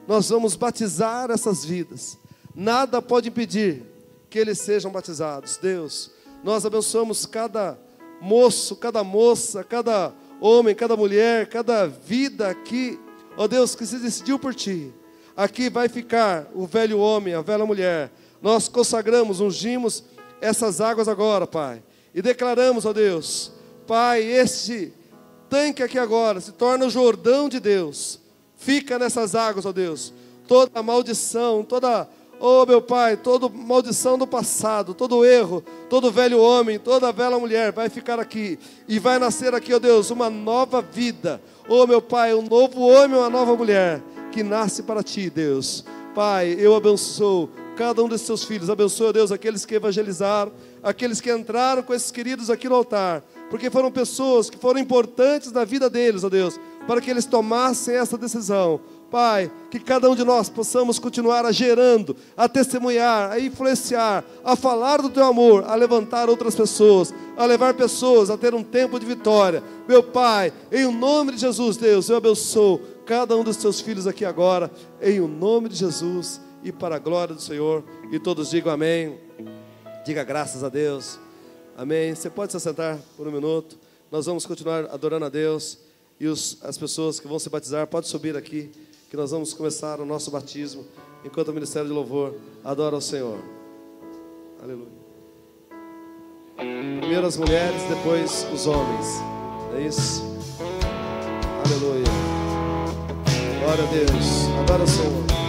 Nós vamos batizar essas vidas, nada pode impedir que eles sejam batizados. Deus, nós abençoamos cada moço, cada moça, cada homem, cada mulher, cada vida aqui, ó Deus, que se decidiu por Ti. Aqui vai ficar o velho homem, a velha mulher. Nós consagramos, ungimos essas águas agora, Pai, e declaramos, ó Deus, Pai, este tanque aqui agora se torna o Jordão de Deus. Fica nessas águas, ó Deus. Toda maldição, toda Oh, meu Pai, toda maldição do passado, todo erro, todo velho homem, toda velha mulher vai ficar aqui e vai nascer aqui, ó oh Deus, uma nova vida. Oh, meu Pai, um novo homem, uma nova mulher que nasce para Ti, Deus. Pai, eu abençoo cada um desses seus filhos. Abençoe, ó Deus, aqueles que evangelizaram, aqueles que entraram com esses queridos aqui no altar, porque foram pessoas que foram importantes na vida deles, ó Deus, para que eles tomassem essa decisão. Pai, que cada um de nós possamos continuar a gerando, a testemunhar, a influenciar, a falar do teu amor, a levantar outras pessoas, a levar pessoas a ter um tempo de vitória. Meu Pai, em o nome de Jesus, Deus, eu abençoo cada um dos teus filhos aqui agora, em o nome de Jesus e para a glória do Senhor. E todos digam amém. Diga graças a Deus. Amém. Você pode se sentar por um minuto. Nós vamos continuar adorando a Deus. E os, as pessoas que vão se batizar, pode subir aqui, que nós vamos começar o nosso batismo, enquanto o Ministério de Louvor adora ao Senhor. Aleluia. Primeiro as mulheres, depois os homens. É isso? Aleluia. Glória a Deus. Adora o Senhor.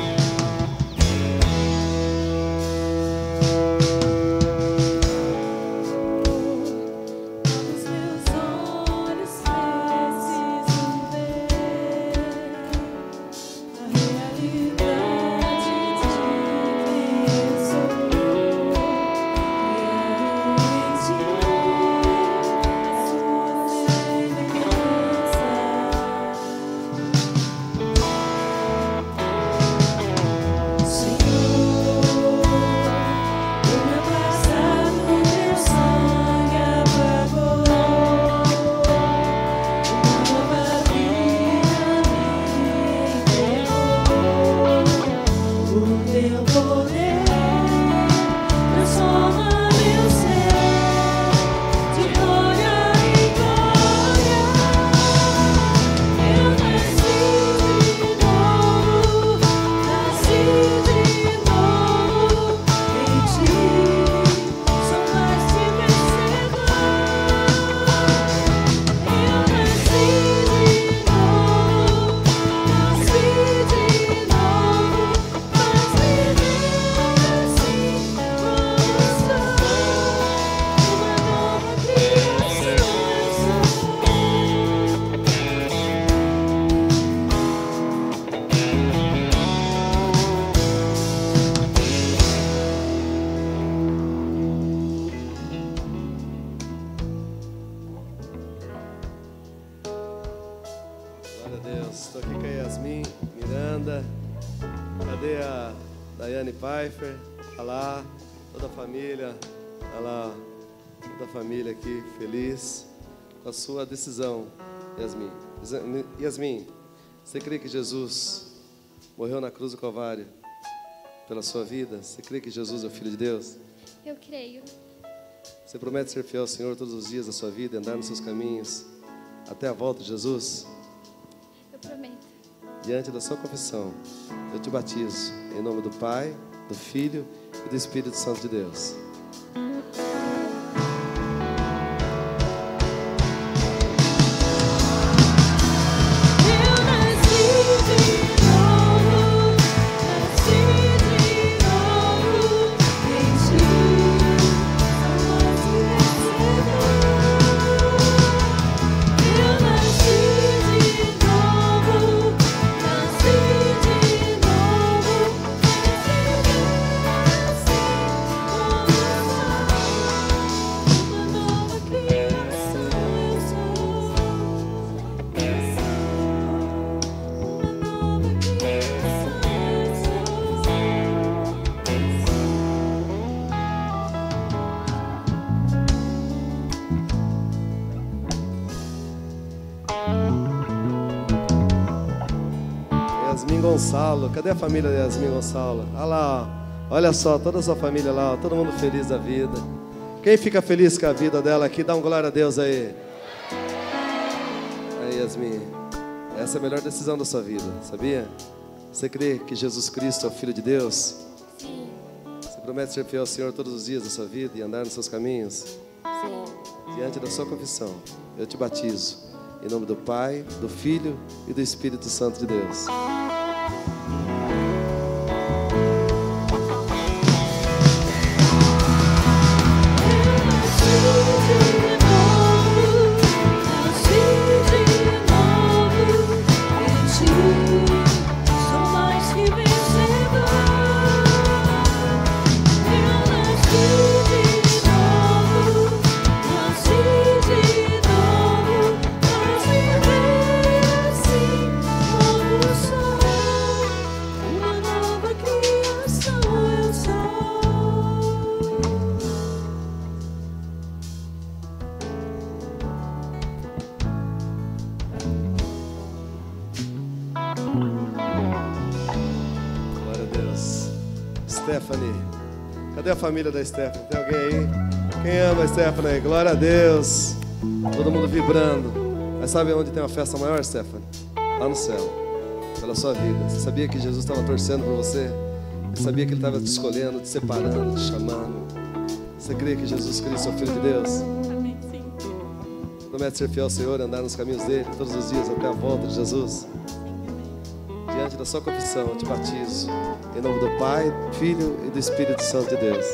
Sua decisão, Yasmin. Yasmin, você crê que Jesus morreu na cruz do Calvário pela sua vida? Você crê que Jesus é o Filho de Deus? Eu creio. Você promete ser fiel ao Senhor todos os dias da sua vida, andar nos seus caminhos até a volta de Jesus? Eu prometo. Diante da sua confissão, eu te batizo em nome do Pai, do Filho e do Espírito Santo de Deus. Gonçalo. Cadê a família de Yasmin Gonçalo? Olha lá, ó. olha só, toda a sua família lá, ó. todo mundo feliz da vida. Quem fica feliz com a vida dela aqui, dá um glória a Deus aí. Aí, Yasmin, essa é a melhor decisão da sua vida, sabia? Você crê que Jesus Cristo é o Filho de Deus? Sim. Você promete ser fiel ao Senhor todos os dias da sua vida e andar nos seus caminhos? Sim. Diante da sua confissão, eu te batizo. Em nome do Pai, do Filho e do Espírito Santo de Deus. Família da Stephanie? Tem alguém aí? Quem ama a Stephanie? Glória a Deus. Todo mundo vibrando. Mas sabe onde tem uma festa maior, Stephanie? Lá no céu. Pela sua vida. Você sabia que Jesus estava torcendo por você? Você sabia que Ele estava te escolhendo, te separando, te chamando? Você crê que Jesus Cristo é o Filho de Deus? Amém, sim. Promete ser fiel ao Senhor e andar nos caminhos dele todos os dias até a volta de Jesus? Diante da sua confissão, eu te batizo. Em nome do Pai, do Filho e do Espírito Santo de Deus.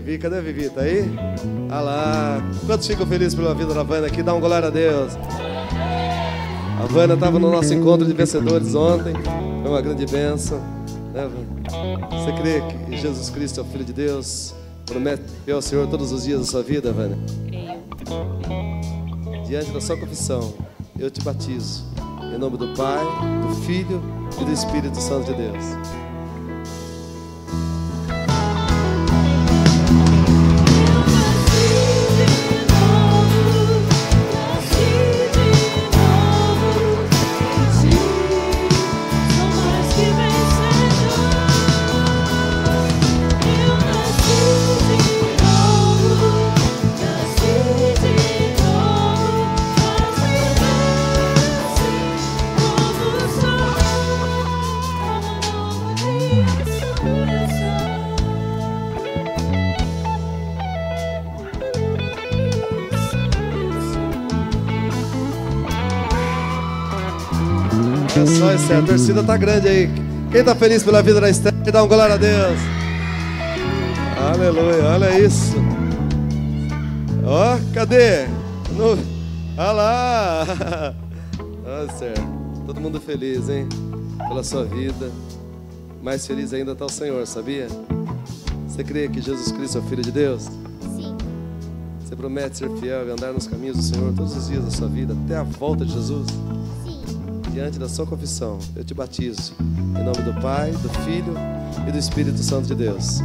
Vivi. Cadê a Vivi? Tá aí? Ah lá. Quantos ficam felizes pela vida da Wanda aqui? Dá um glória a Deus. A Wanda estava no nosso encontro de vencedores ontem. Foi uma grande bênção. Né? Você crê que Jesus Cristo é o Filho de Deus? Promete fiel ao Senhor todos os dias da sua vida, Wanda? Creio. Diante da sua confissão, eu te batizo. Em nome do Pai, do Filho e do Espírito Santo de Deus. A torcida tá grande aí. Quem tá feliz pela vida da Esther, dá um glória a Deus. Aleluia, olha isso. Ó, cadê? No... Olha lá. Nossa, todo mundo feliz, hein? Pela sua vida. Mais feliz ainda está o Senhor, sabia? Você crê que Jesus Cristo é o Filho de Deus? Sim. Você promete ser fiel e andar nos caminhos do Senhor todos os dias da sua vida, até a volta de Jesus? Diante da sua confissão, eu te batizo. Em nome do Pai, do Filho e do Espírito Santo de Deus.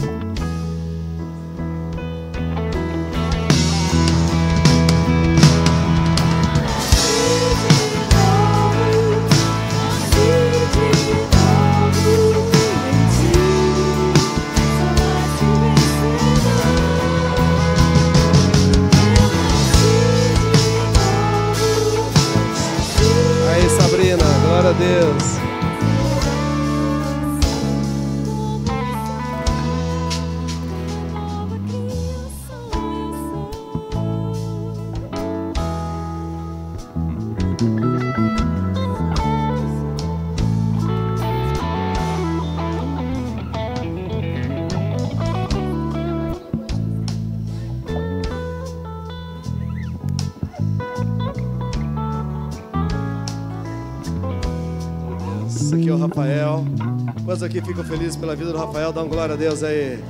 Ficam felizes pela vida do Rafael? Dá um glória a Deus aí.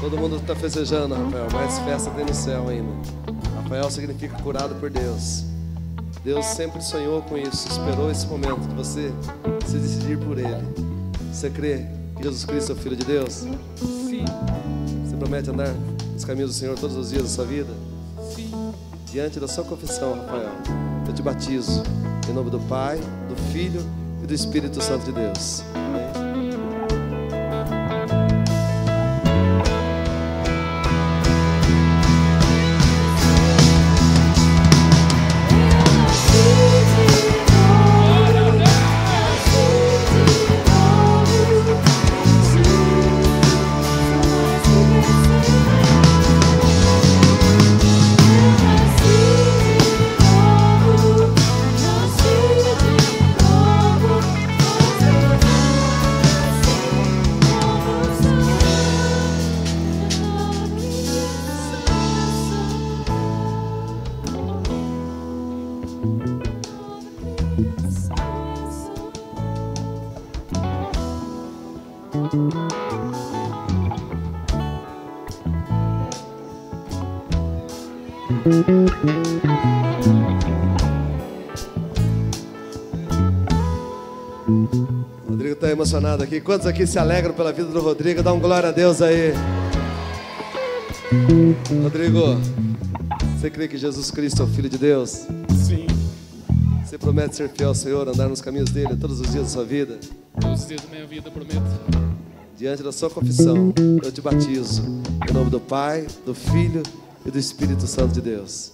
Todo mundo está festejando, Rafael. Mais festa tem no céu ainda. Rafael significa curado por Deus. Deus sempre sonhou com isso, esperou esse momento de você se decidir por Ele. Você crê que Jesus Cristo é o Filho de Deus? Sim. Você promete andar nos caminhos do Senhor todos os dias da sua vida? Sim. Diante da sua confissão, Rafael, eu te batizo em nome do Pai, do Filho e do Espírito Santo de Deus. Emocionado aqui. Quantos aqui se alegram pela vida do Rodrigo? Dá um glória a Deus aí. Rodrigo, você crê que Jesus Cristo é o Filho de Deus? Sim. Você promete ser fiel ao Senhor, andar nos caminhos dele todos os dias da sua vida? Todos os dias da minha vida, prometo. Diante da sua confissão, eu te batizo. Em nome do Pai, do Filho e do Espírito Santo de Deus.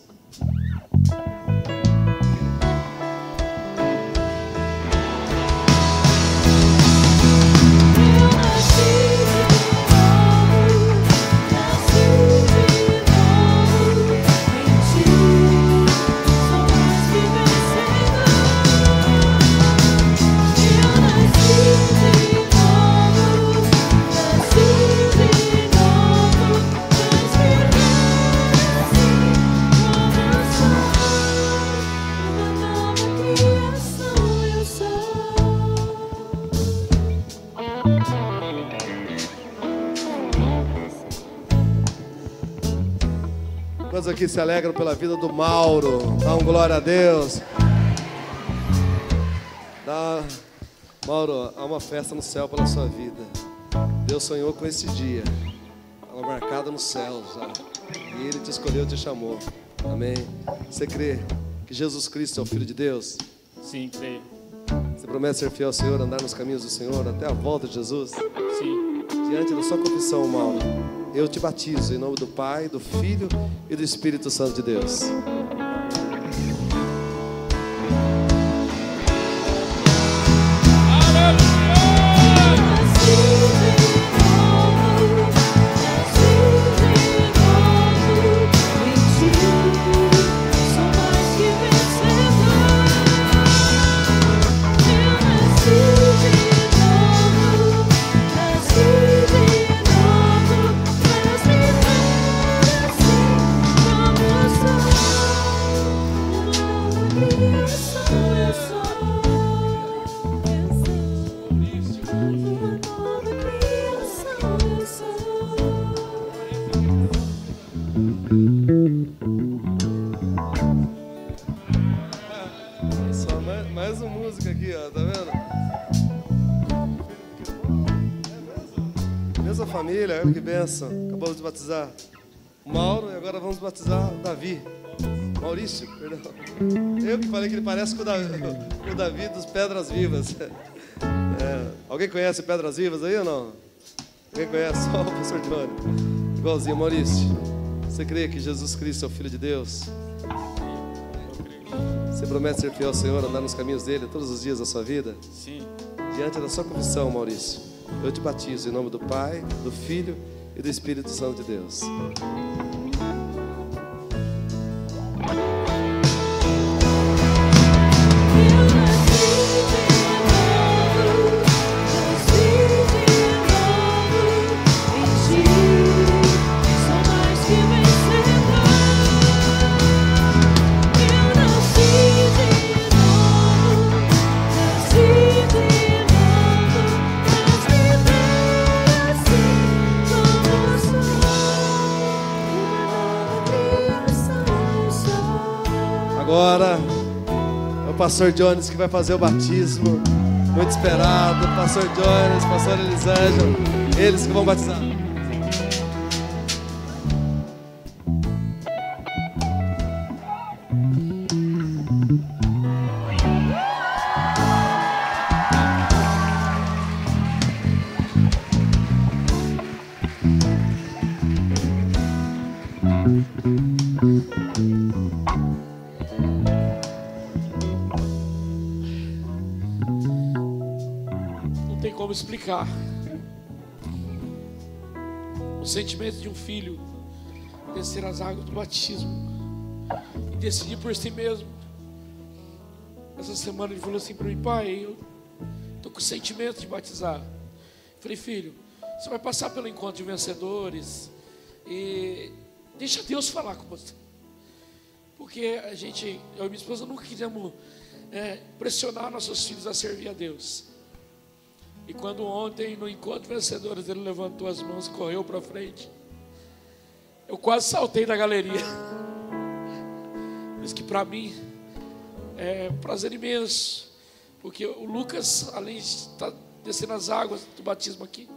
Aqui se alegram pela vida do Mauro? Dá um glória a Deus. Dá... Mauro, há uma festa no céu pela sua vida. Deus sonhou com esse dia. Estava marcado no céu já. E Ele te escolheu, te chamou. Amém. Você crê que Jesus Cristo é o Filho de Deus? Sim, creio. Você promete ser fiel ao Senhor, andar nos caminhos do Senhor até a volta de Jesus? Sim. Diante da sua confissão, Mauro, eu te batizo em nome do Pai, do Filho e do Espírito Santo de Deus. Nasci batizar Mauro e agora vamos batizar Davi. Maurício, perdão. Eu que falei que ele parece com o Davi, [LAUGHS] com o Davi dos Pedras Vivas. [LAUGHS] É, alguém conhece Pedras Vivas aí ou não? Alguém conhece? [LAUGHS] Só o pastor Johnny. Igualzinho, Maurício. Você crê que Jesus Cristo é o Filho de Deus? Você promete ser fiel ao Senhor, andar nos caminhos dele todos os dias da sua vida? Sim. Diante da sua confissão, Maurício, eu te batizo em nome do Pai, do Filho e do Espírito Santo de Deus. Pastor Jones que vai fazer o batismo. Muito esperado. Pastor Jones, pastor Elisângela, eles que vão batizar. O sentimento de um filho descer as águas do batismo e decidir por si mesmo. Essa semana ele falou assim para mim, pai, eu tô com o sentimento de batizar. Falei, filho, você vai passar pelo encontro de vencedores e deixa Deus falar com você. Porque a gente, eu e minha esposa nunca quisemos é, pressionar nossos filhos a servir a Deus. E quando ontem, no encontro vencedores, ele levantou as mãos e correu para frente, eu quase saltei da galeria. Isso que para mim é um prazer imenso, porque o Lucas, além de estar descendo as águas do batismo aqui.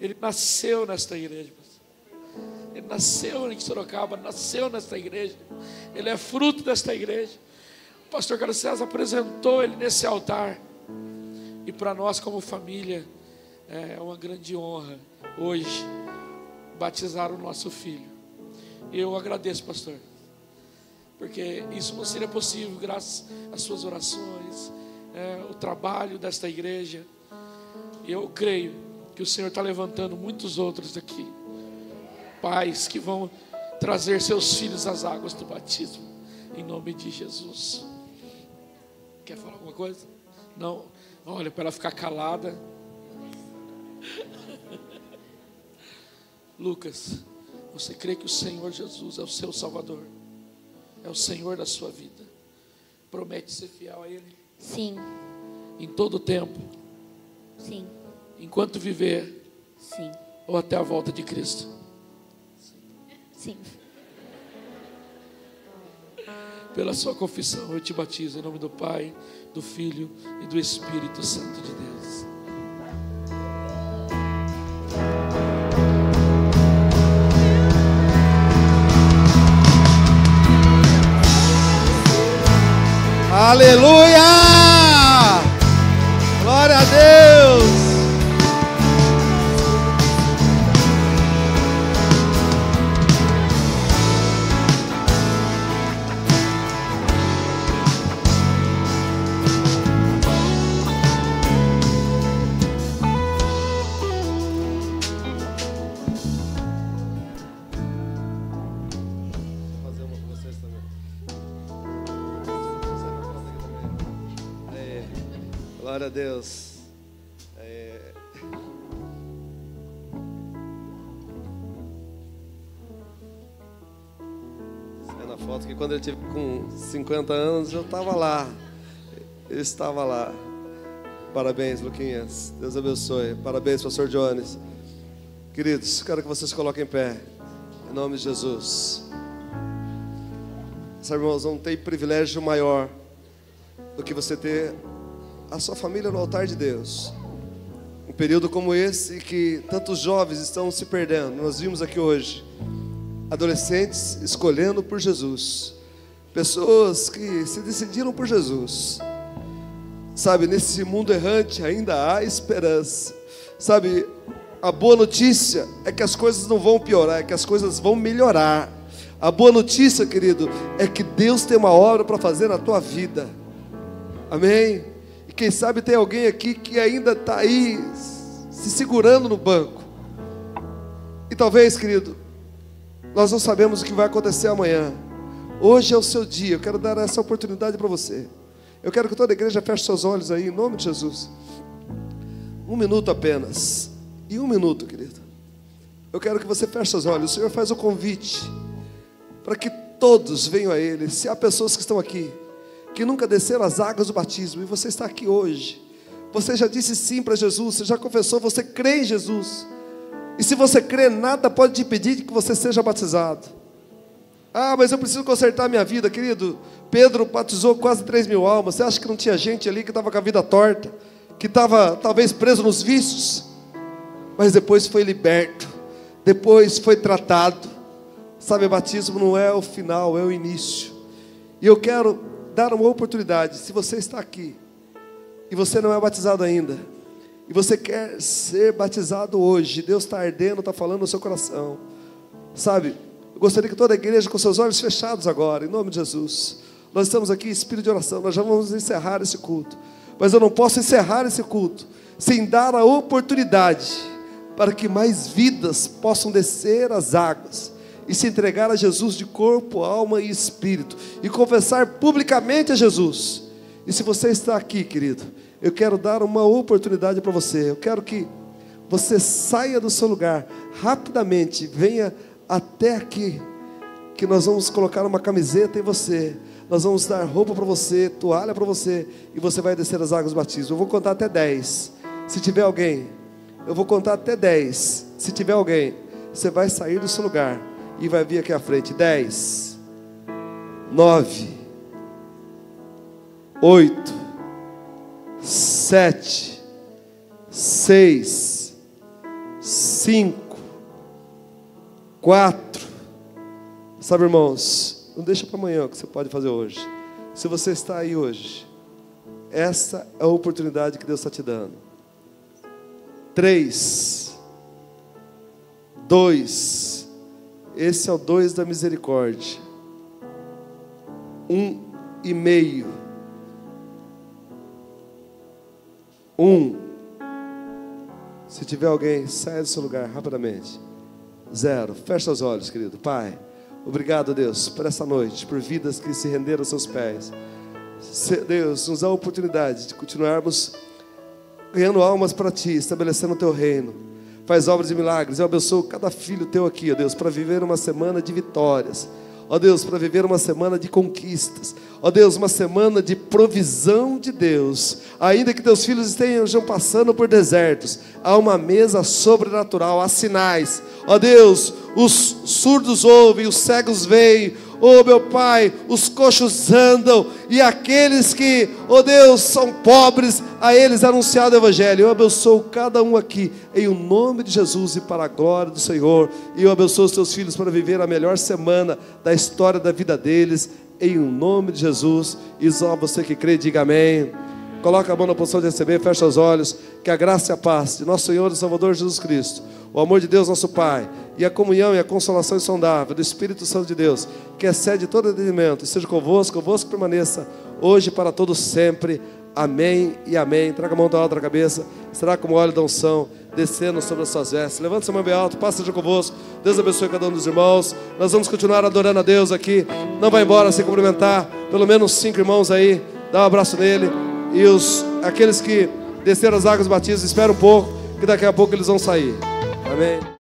Ele nasceu nesta igreja. Ele nasceu em Sorocaba, nasceu nesta igreja. Ele é fruto desta igreja. O pastor Carlos César apresentou ele nesse altar. E para nós, como família, é uma grande honra hoje batizar o nosso filho. Eu agradeço, pastor, porque isso não seria possível graças às suas orações, é, o trabalho desta igreja. Eu creio que o Senhor está levantando muitos outros aqui, pais que vão trazer seus filhos às águas do batismo, em nome de Jesus. Quer falar alguma coisa? Não. Olha, para ela ficar calada. [LAUGHS] Lucas, você crê que o Senhor Jesus é o seu Salvador? É o Senhor da sua vida? Promete ser fiel a Ele Sim, em todo o tempo, sim, enquanto viver sim, ou até a volta de Cristo. sim. Pela sua confissão, eu te batizo em nome do Pai, do Filho e do Espírito Santo de Deus. Aleluia! 50 anos eu estava lá. Eu estava lá. Parabéns, Luquinhas. Deus abençoe. Parabéns, pastor Jones. Queridos, quero que vocês coloquem em pé. Em nome de Jesus. Sabe, irmãos, não tem privilégio maior do que você ter a sua família no altar de Deus. Um período como esse que tantos jovens estão se perdendo. Nós vimos aqui hoje adolescentes escolhendo por Jesus, pessoas que se decidiram por Jesus. Sabe, nesse mundo errante ainda há esperança. Sabe, a boa notícia é que as coisas não vão piorar, é que as coisas vão melhorar. A boa notícia, querido, é que Deus tem uma obra para fazer na tua vida. Amém? E quem sabe tem alguém aqui que ainda está aí se segurando no banco. E talvez, querido, nós não sabemos o que vai acontecer amanhã. Hoje é o seu dia. Eu quero dar essa oportunidade para você. Eu quero que toda a igreja feche seus olhos aí, em nome de Jesus. Um minuto apenas. E um minuto, querido. Eu quero que você feche seus olhos. O Senhor faz o convite para que todos venham a Ele. Se há pessoas que estão aqui, que nunca desceram as águas do batismo, e você está aqui hoje, você já disse sim para Jesus, você já confessou, você crê em Jesus. E se você crê, nada pode te impedir que você seja batizado. Ah, mas eu preciso consertar minha vida, querido. Pedro batizou quase 3 mil almas. Você acha que não tinha gente ali que estava com a vida torta, que estava talvez preso nos vícios? Mas depois foi liberto, depois foi tratado. Sabe, batismo não é o final, é o início. E eu quero dar uma oportunidade. Se você está aqui e você não é batizado ainda, e você quer ser batizado hoje, Deus está ardendo, está falando no seu coração. Sabe, gostaria que toda a igreja, com seus olhos fechados agora, em nome de Jesus. Nós estamos aqui em espírito de oração, nós já vamos encerrar esse culto. Mas eu não posso encerrar esse culto sem dar a oportunidade para que mais vidas possam descer as águas e se entregar a Jesus de corpo, alma e espírito e confessar publicamente a Jesus. E se você está aqui, querido, eu quero dar uma oportunidade para você. Eu quero que você saia do seu lugar rapidamente, venha até aqui, que nós vamos colocar uma camiseta em você. Nós vamos dar roupa para você, toalha para você, e você vai descer as águas do batismo. Eu vou contar até 10. Se tiver alguém, eu vou contar até 10. Se tiver alguém, você vai sair do seu lugar e vai vir aqui à frente. 10, 9, 8, 7, seis, cinco, quatro. Sabe, irmãos, não deixa para amanhã o que você pode fazer hoje. Se você está aí hoje, essa é a oportunidade que Deus está te dando. Três, dois, esse é o dois da misericórdia. Um e meio. Um. Se tiver alguém, saia do seu lugar rapidamente. Zero. Fecha os olhos, querido. Pai, obrigado, Deus, por essa noite, por vidas que se renderam aos seus pés. Deus, nos dá a oportunidade de continuarmos ganhando almas para Ti, estabelecendo o Teu reino. Faz obras e milagres. Eu abençoo cada filho Teu aqui, ó Deus, para viver uma semana de vitórias. Ó Deus, para viver uma semana de conquistas. Ó Deus, uma semana de provisão de Deus. Ainda que Teus filhos estejam passando por desertos, há uma mesa sobrenatural, há sinais. Ó Deus, os surdos ouvem, os cegos veem, Oh, meu Pai, os coxos andam, e aqueles que, oh Deus, são pobres, a eles é anunciado o Evangelho. Eu abençoo cada um aqui, em o nome de Jesus e para a glória do Senhor. E eu abençoo os teus filhos para viver a melhor semana da história da vida deles, em o nome de Jesus. E só você que crê, diga amém. Coloca a mão na posição de receber, fecha os olhos. Que a graça e a paz de nosso Senhor e Salvador Jesus Cristo, o amor de Deus, nosso Pai, e a comunhão e a consolação insondável do Espírito Santo de Deus, que excede todo entendimento, esteja convosco, convosco permaneça, hoje para todos sempre. Amém e amém. Traga a mão da alta da cabeça, será como óleo da unção, descendo sobre as suas vestes. Levante sua mão bem alto, passa seja convosco. Deus abençoe cada um dos irmãos. Nós vamos continuar adorando a Deus aqui. Não vai embora sem cumprimentar pelo menos cinco irmãos aí. Dá um abraço nele. E os, aqueles que desceram as águas batistas, espera um pouco, que daqui a pouco eles vão sair. Amém.